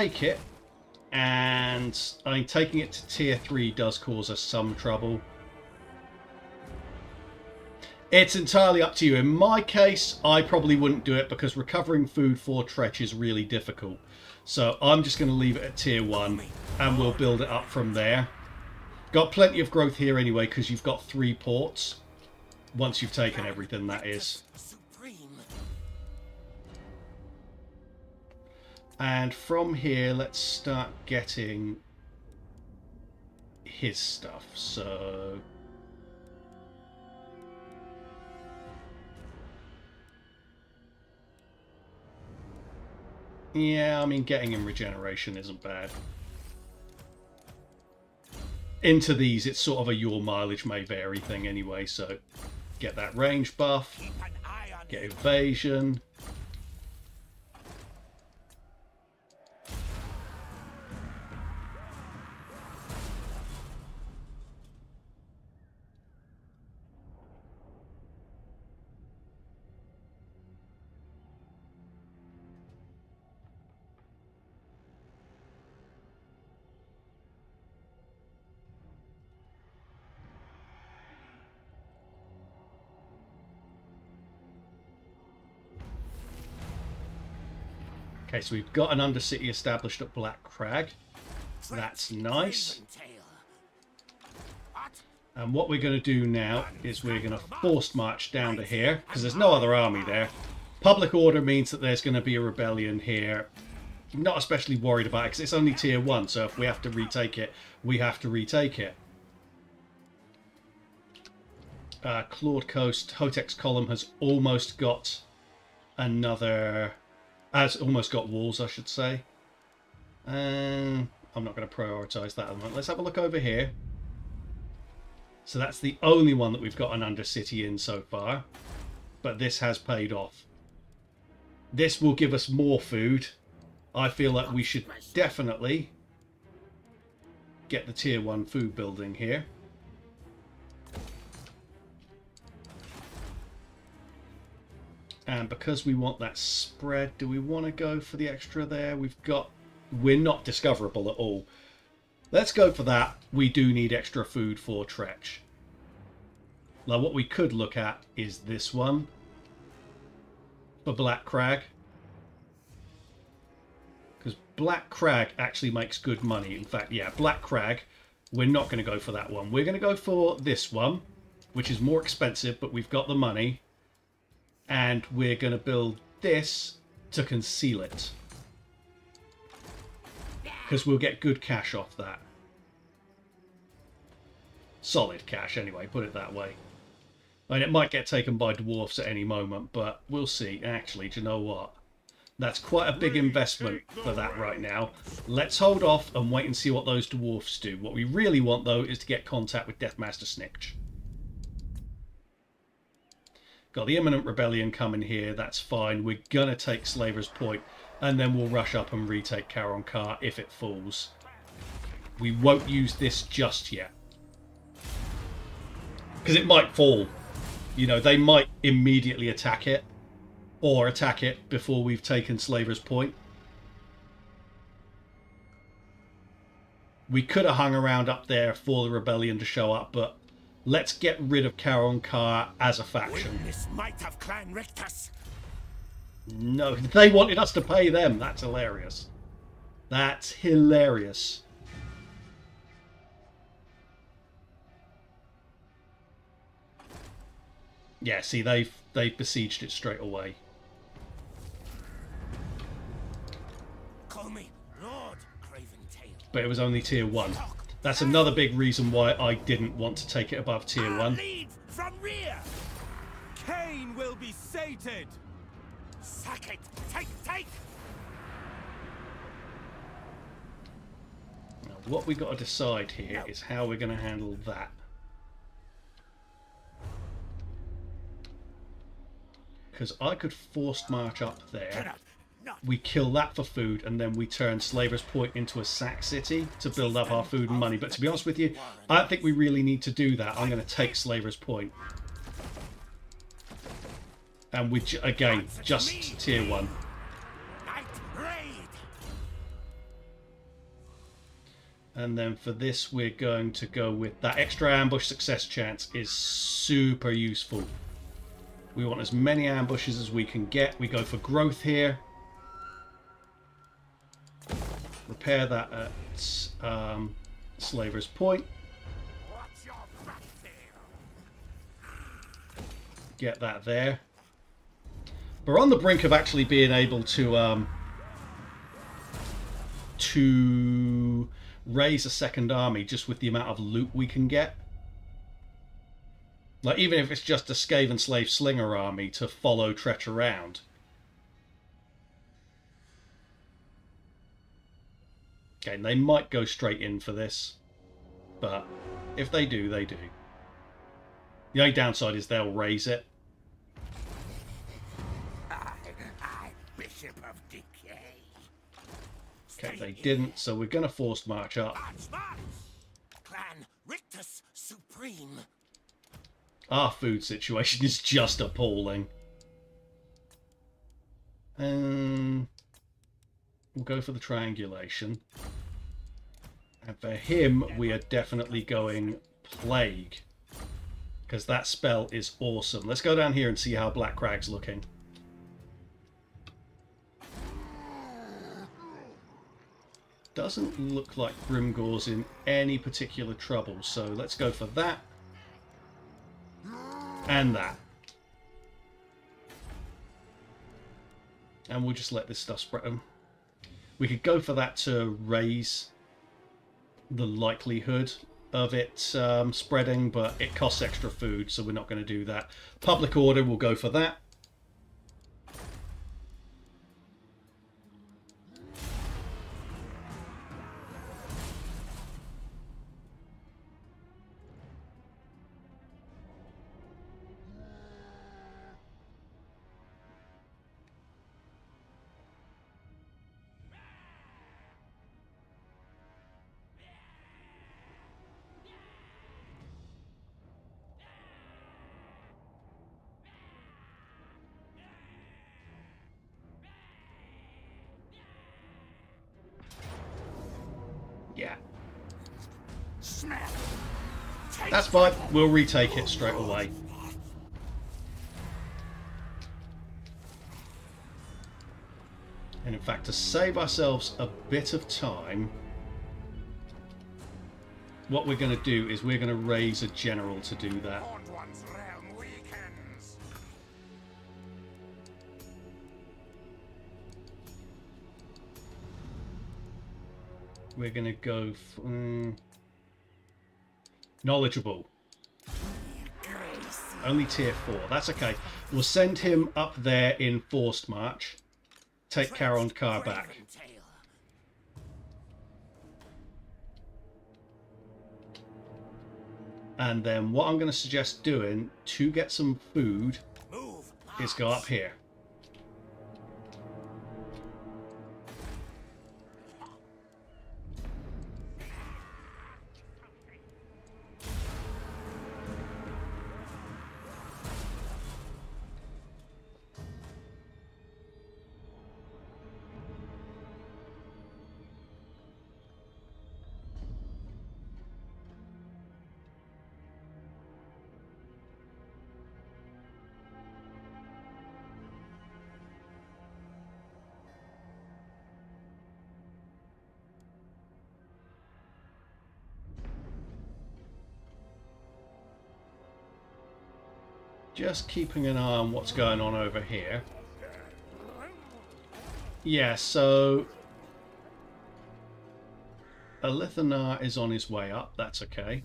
Take it. And I mean, taking it to tier 3 does cause us some trouble. It's entirely up to you. In my case, I probably wouldn't do it because recovering food for Tretch is really difficult. So I'm just going to leave it at tier 1 and we'll build it up from there. Got plenty of growth here anyway because you've got three ports. Once you've taken everything, that is. And from here, let's start getting his stuff. So... Yeah, I mean, getting him regeneration isn't bad. Into these, it's sort of a your mileage may vary thing anyway, so get that range buff, get evasion. Okay, so we've got an undercity established at Black Crag. That's nice. And what we're going to do now is we're going to forced march down to here, because there's no other army there. Public order means that there's going to be a rebellion here. I'm not especially worried about it, because it's only tier 1, so if we have to retake it, we have to retake it. Uh, Clawed Coast, Hotek's Column has almost got another... Has almost got walls, I should say. Um, I'm not going to prioritise that at the moment. Let's have a look over here. So that's the only one that we've got an undercity in so far. But this has paid off. This will give us more food. I feel like we should definitely get the tier 1 food building here. And because we want that spread, do we want to go for the extra there? We've got... We're not discoverable at all. Let's go for that. We do need extra food for Tretch. Now what we could look at is this one. For Black Crag. Because Black Crag actually makes good money. In fact, yeah, Black Crag, we're not going to go for that one. We're going to go for this one, which is more expensive, but we've got the money. And we're going to build this to conceal it. Because we'll get good cash off that. Solid cash, anyway, put it that way. I mean, it might get taken by dwarfs at any moment, but we'll see. Actually, do you know what? That's quite a big investment for that right now. Let's hold off and wait and see what those dwarfs do. What we really want, though, is to get contact with Deathmaster Snikch. Got the imminent rebellion coming here. That's fine. We're going to take Slaver's and then we'll rush up and retake Karond Kar if it falls. We won't use this just yet. Because it might fall. You know, they might immediately attack it. Or attack it before we've taken Slaver's Point. We could have hung around up there for the rebellion to show up, but let's get rid of Karond Kar as a faction. Witness might of Clan Rictus. No, they wanted us to pay them. That's hilarious. That's hilarious. Yeah, see, they've they've besieged it straight away. Call me Lord Craven Tail. But it was only tier one. That's another big reason why I didn't want to take it above tier I'll one. From rear. Cain will be sated! Sack it. Take, take. Now, what we got to decide here is how we're going to handle that. Because I could forced march up there. Cannot. We kill that for food and then we turn Slaver's Point into a sack city to build up our food and money. But to be honest with you, I don't think we really need to do that. I'm going to take Slaver's Point. And we, again, just tier 1. And then for this, we're going to go with that extra ambush success chance is super useful. We want as many ambushes as we can get. We go for growth here. Repair that at um, Slaver's Point. Get that there. We're on the brink of actually being able to um, to raise a second army just with the amount of loot we can get. Like even if it's just a Skaven slave slinger army to follow Tretch around. Okay, and they might go straight in for this, but if they do, they do. The only downside is they'll raise it. I, I, Bishop of Decay. Okay, they didn't, so we're going to forced march up. Clan Rictus Supreme. Our food situation is just appalling. And we'll go for the triangulation. And for him, we are definitely going Plague. Because that spell is awesome. Let's go down here and see how Black Crag's looking. Doesn't look like Grimgore's in any particular trouble, so let's go for that. And that. And we'll just let this stuff spread. We could go for that to raise the likelihood of it um, spreading, but it costs extra food, so we're not going to do that. Public order we'll go for that. That's fine. We'll retake it straight away. And in fact, to save ourselves a bit of time, what we're going to do is we're going to raise a general to do that. We're going to go for, mm, knowledgeable. Only tier 4. That's okay. We'll send him up there in forced march. Take Karond Kar back. And then what I'm going to suggest doing to get some food is go up here. Just keeping an eye on what's going on over here. Yeah, so... Alith Anar is on his way up. That's okay.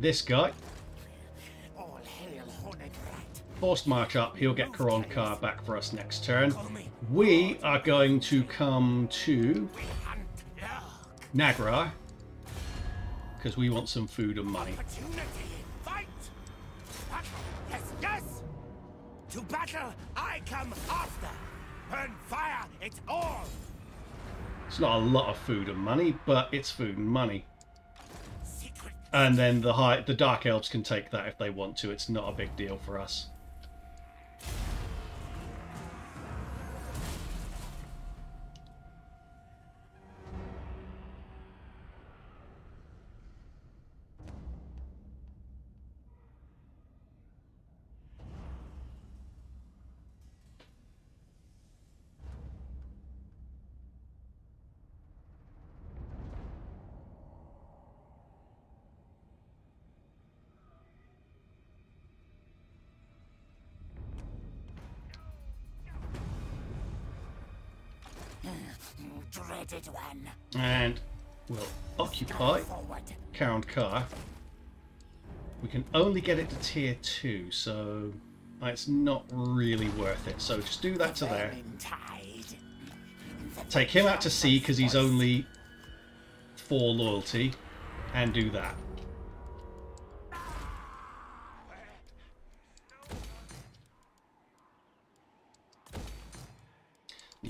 This guy. Forced march up. He'll get Karond Kar back for us next turn. We are going to come to. Nagra. Because we want some food and money. To battle, I come after. Burn fire. It's all. It's not a lot of food and money, but it's food and money. Secret. And then the high, the Dark Elves can take that if they want to. It's not a big deal for us. Dreaded one. And we'll occupy. Count Car. We can only get it to tier 2, so it's not really worth it. So just do that to there. Take him out to sea because he's only 4 loyalty, and do that.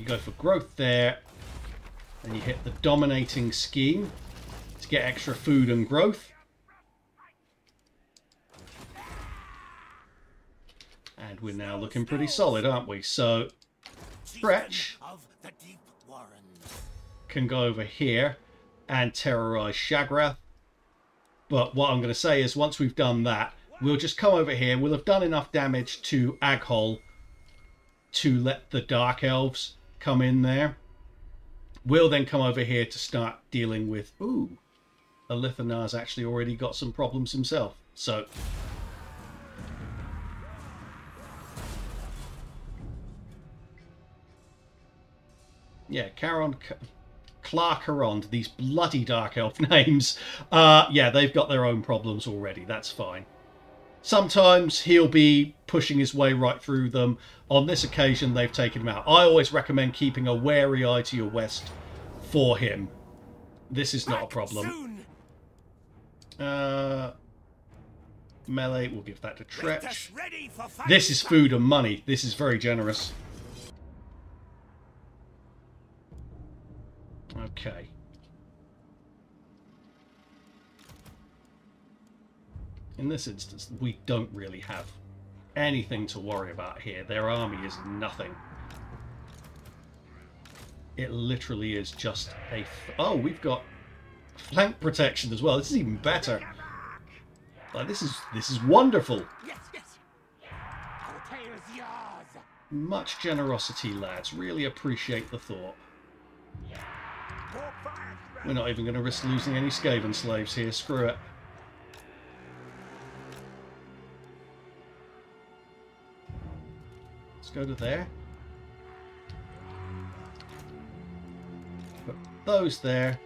You go for growth there, and you hit the dominating scheme to get extra food and growth. And we're now looking pretty solid, aren't we? So Stretch. Can go over here and terrorize Shagrath. But what I'm going to say is once we've done that, we'll just come over here. We'll have done enough damage to Aghol to let the Dark Elves come in there. We'll then come over here to start dealing with... Ooh, Alith Anar's actually already got some problems himself. So... Yeah, Charon... Clar Karond, these bloody Dark Elf names. Uh, yeah, they've got their own problems already. That's fine. Sometimes he'll be pushing his way right through them. On this occasion, they've taken him out. I always recommend keeping a wary eye to your west for him. This is not a problem. Uh, melee, we'll give that to Tretch. ready for fight. This is food and money. This is very generous. Okay. In this instance, we don't really have anything to worry about here. Their army is nothing. It literally is just a... F oh, we've got flank protection as well. This is even better. Like, this is this is wonderful. Yes, yes. Our tale's yours. Much generosity, lads. Really appreciate the thought. We're not even going to risk losing any Skaven slaves here. Screw it. Let's go to there. Put those there.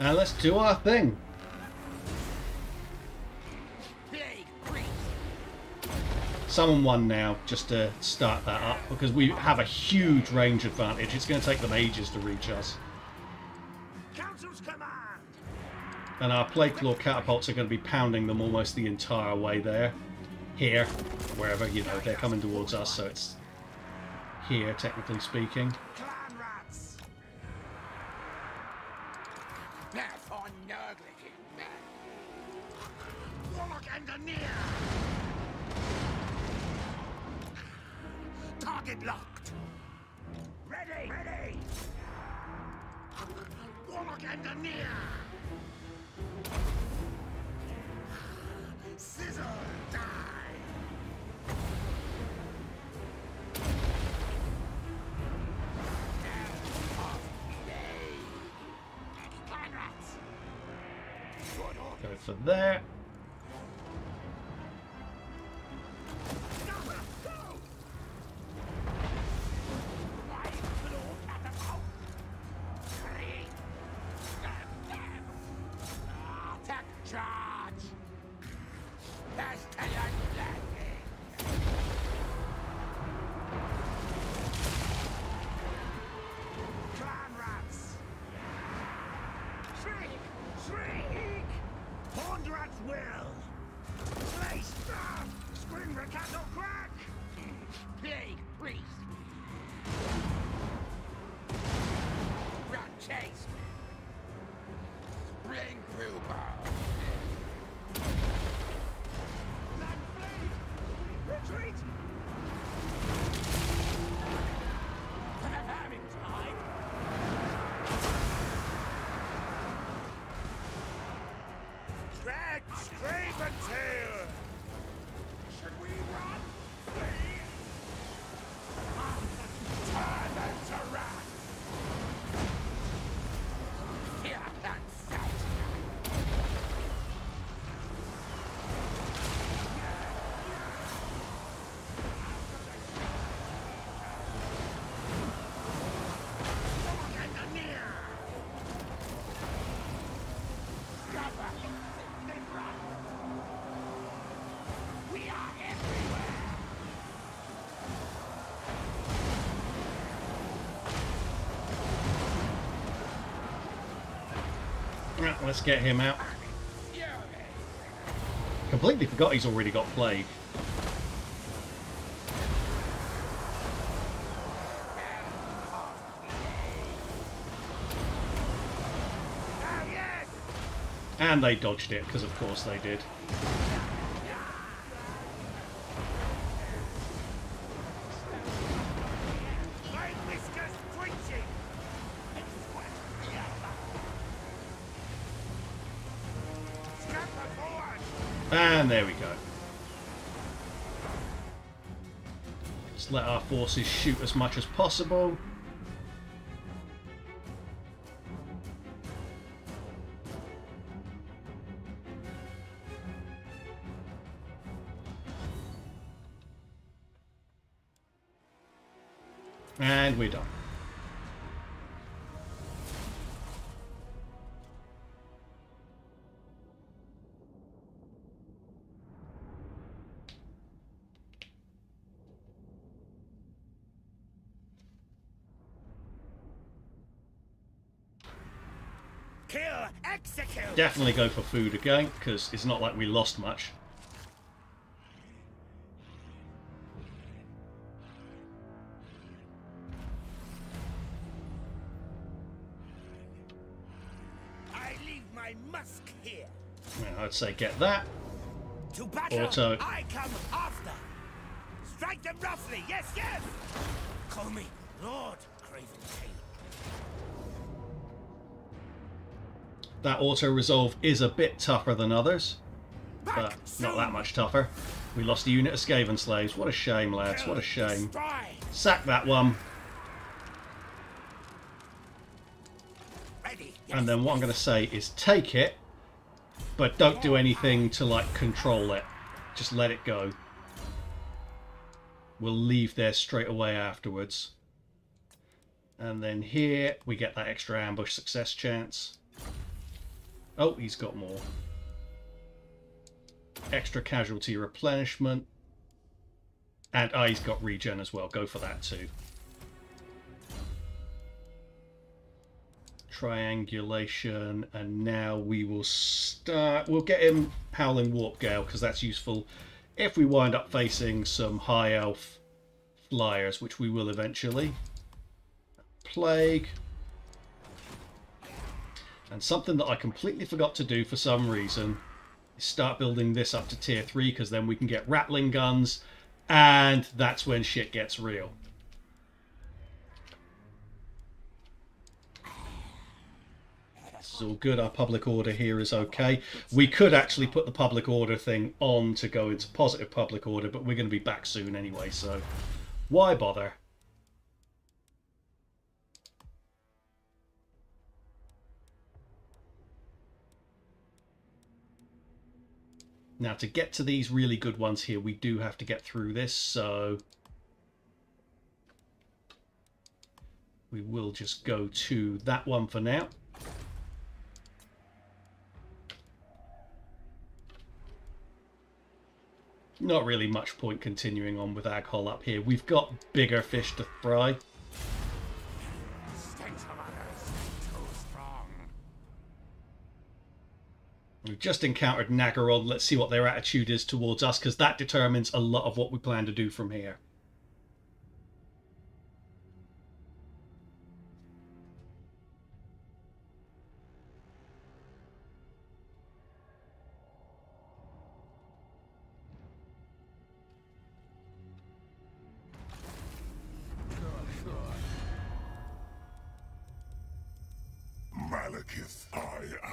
Now let's do our thing. Summon one now, just to start that up, because we have a huge range advantage. It's going to take them ages to reach us. And our Plague Claw catapults are going to be pounding them almost the entire way there. Here, wherever, you know, they're coming towards us, so it's here, technically speaking. Let's get him out. Completely forgot he's already got plague. And they dodged it, because of course they did. Forces shoot as much as possible. Definitely go for food again, because it's not like we lost much. I leave my musk here. I'd say get that. To battle, Auto. I come after. Strike them roughly. Yes, yes. Call me Lord That auto resolve is a bit tougher than others, but not that much tougher. We lost a unit of Skaven slaves. What a shame, lads. What a shame. Sack that one. And then what I'm going to say is take it, but don't do anything to like control it. Just let it go. We'll leave there straight away afterwards. And then here we get that extra ambush success chance. Oh, he's got more. Extra casualty replenishment. And ah, he's got regen as well. Go for that too. triangulation and now we will start we'll get him howling warp gale because that's useful if we wind up facing some high elf flyers which we will eventually plague and something that I completely forgot to do for some reason is start building this up to tier 3 because then we can get rattling guns and that's when shit gets real This is all good. Our public order here is okay. We could actually put the public order thing on to go into positive public order, but we're going to be back soon anyway, so why bother? Now, to get to these really good ones here, we do have to get through this, so... We will just go to that one for now. Not really much point continuing on with Aghol up here. We've got bigger fish to fry. We've just encountered Naggarond. Let's see what their attitude is towards us, because that determines a lot of what we plan to do from here.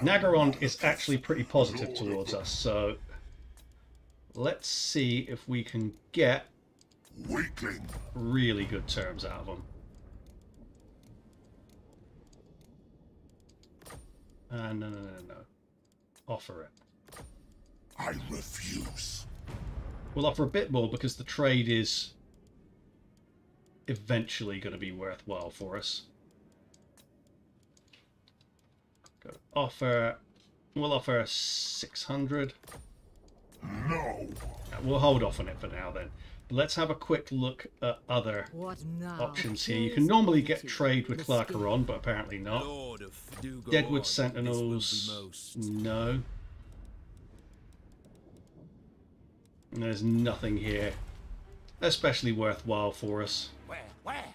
Naggarond is actually pretty positive towards us, so let's see if we can get Weakling. really good terms out of him. Uh, no, no, no, no. Offer it. I refuse. We'll offer a bit more because the trade is eventually going to be worthwhile for us. Go offer. We'll offer 600. No. We'll hold off on it for now then. But let's have a quick look at other options here. You can normally get trade with Clar Karond, but apparently not. Deadwood Sentinels, no. And there's nothing here especially worthwhile for us. Where? Where?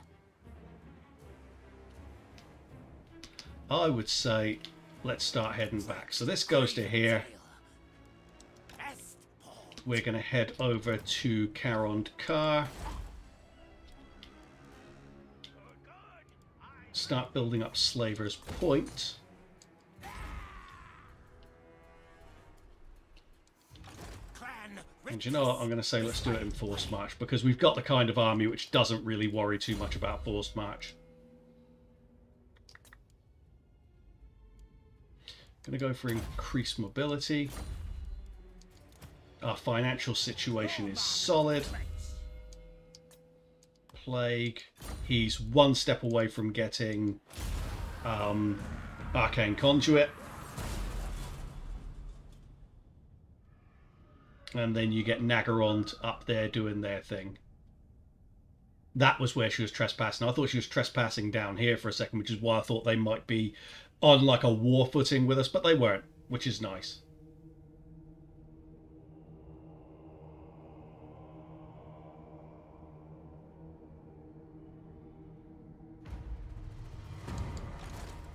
I would say let's start heading back. So this goes to here. We're going to head over to Karond Kar. Start building up Slaver's Point. And you know what? I'm going to say let's do it in forced march because we've got the kind of army which doesn't really worry too much about forced march. Going to go for increased mobility. Our financial situation is solid. Plague. He's one step away from getting um, Arcane Conduit. And then you get Naggarond up there doing their thing. That was where she was trespassing. I thought she was trespassing down here for a second, which is why I thought they might be on like a war footing with us, but they weren't, which is nice.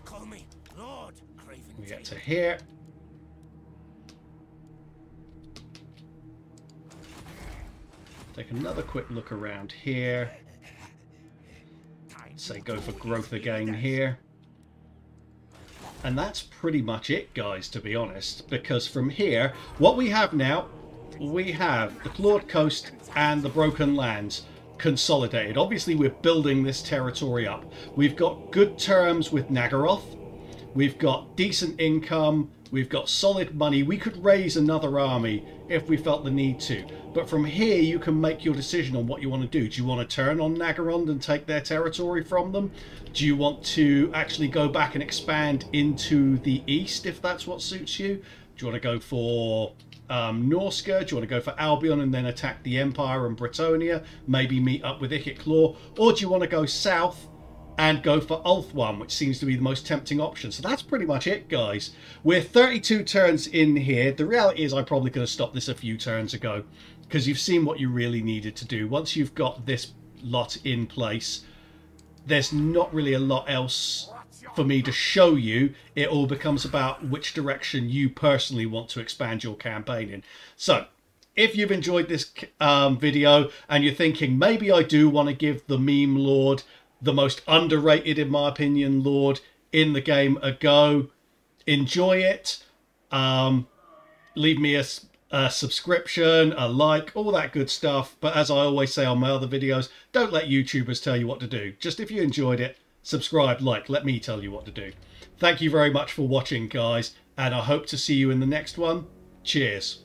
Call me Lord Craven. We get to here. Take another quick look around here. Say go for growth again here. And that's pretty much it, guys, to be honest. Because from here, what we have now, we have the Clawed Coast and the Broken Lands consolidated. Obviously, we're building this territory up. We've got good terms with Naggaroth. We've got decent income. We've got solid money. We could raise another army if we felt the need to. But from here, you can make your decision on what you want to do. Do you want to turn on Naggarond and take their territory from them? Do you want to actually go back and expand into the east if that's what suits you? Do you want to go for um, Norsca? Do you want to go for Albion and then attack the Empire and Bretonnia? Maybe meet up with Ikit Or do you want to go south and go for Ulthuan, which seems to be the most tempting option. So that's pretty much it, guys. We're 32 turns in here. The reality is I probably could have stopped this a few turns ago because you've seen what you really needed to do. Once you've got this lot in place, there's not really a lot else for me to show you. It all becomes about which direction you personally want to expand your campaign in. So, if you've enjoyed this um, video and you're thinking, maybe I do want to give the Meme Lord the most underrated, in my opinion, Lord in the game a go. Enjoy it. Um, leave me a, a subscription, a like, all that good stuff. But as I always say on my other videos, don't let YouTubers tell you what to do. Just if you enjoyed it, subscribe, like, let me tell you what to do. Thank you very much for watching, guys, and I hope to see you in the next one. Cheers.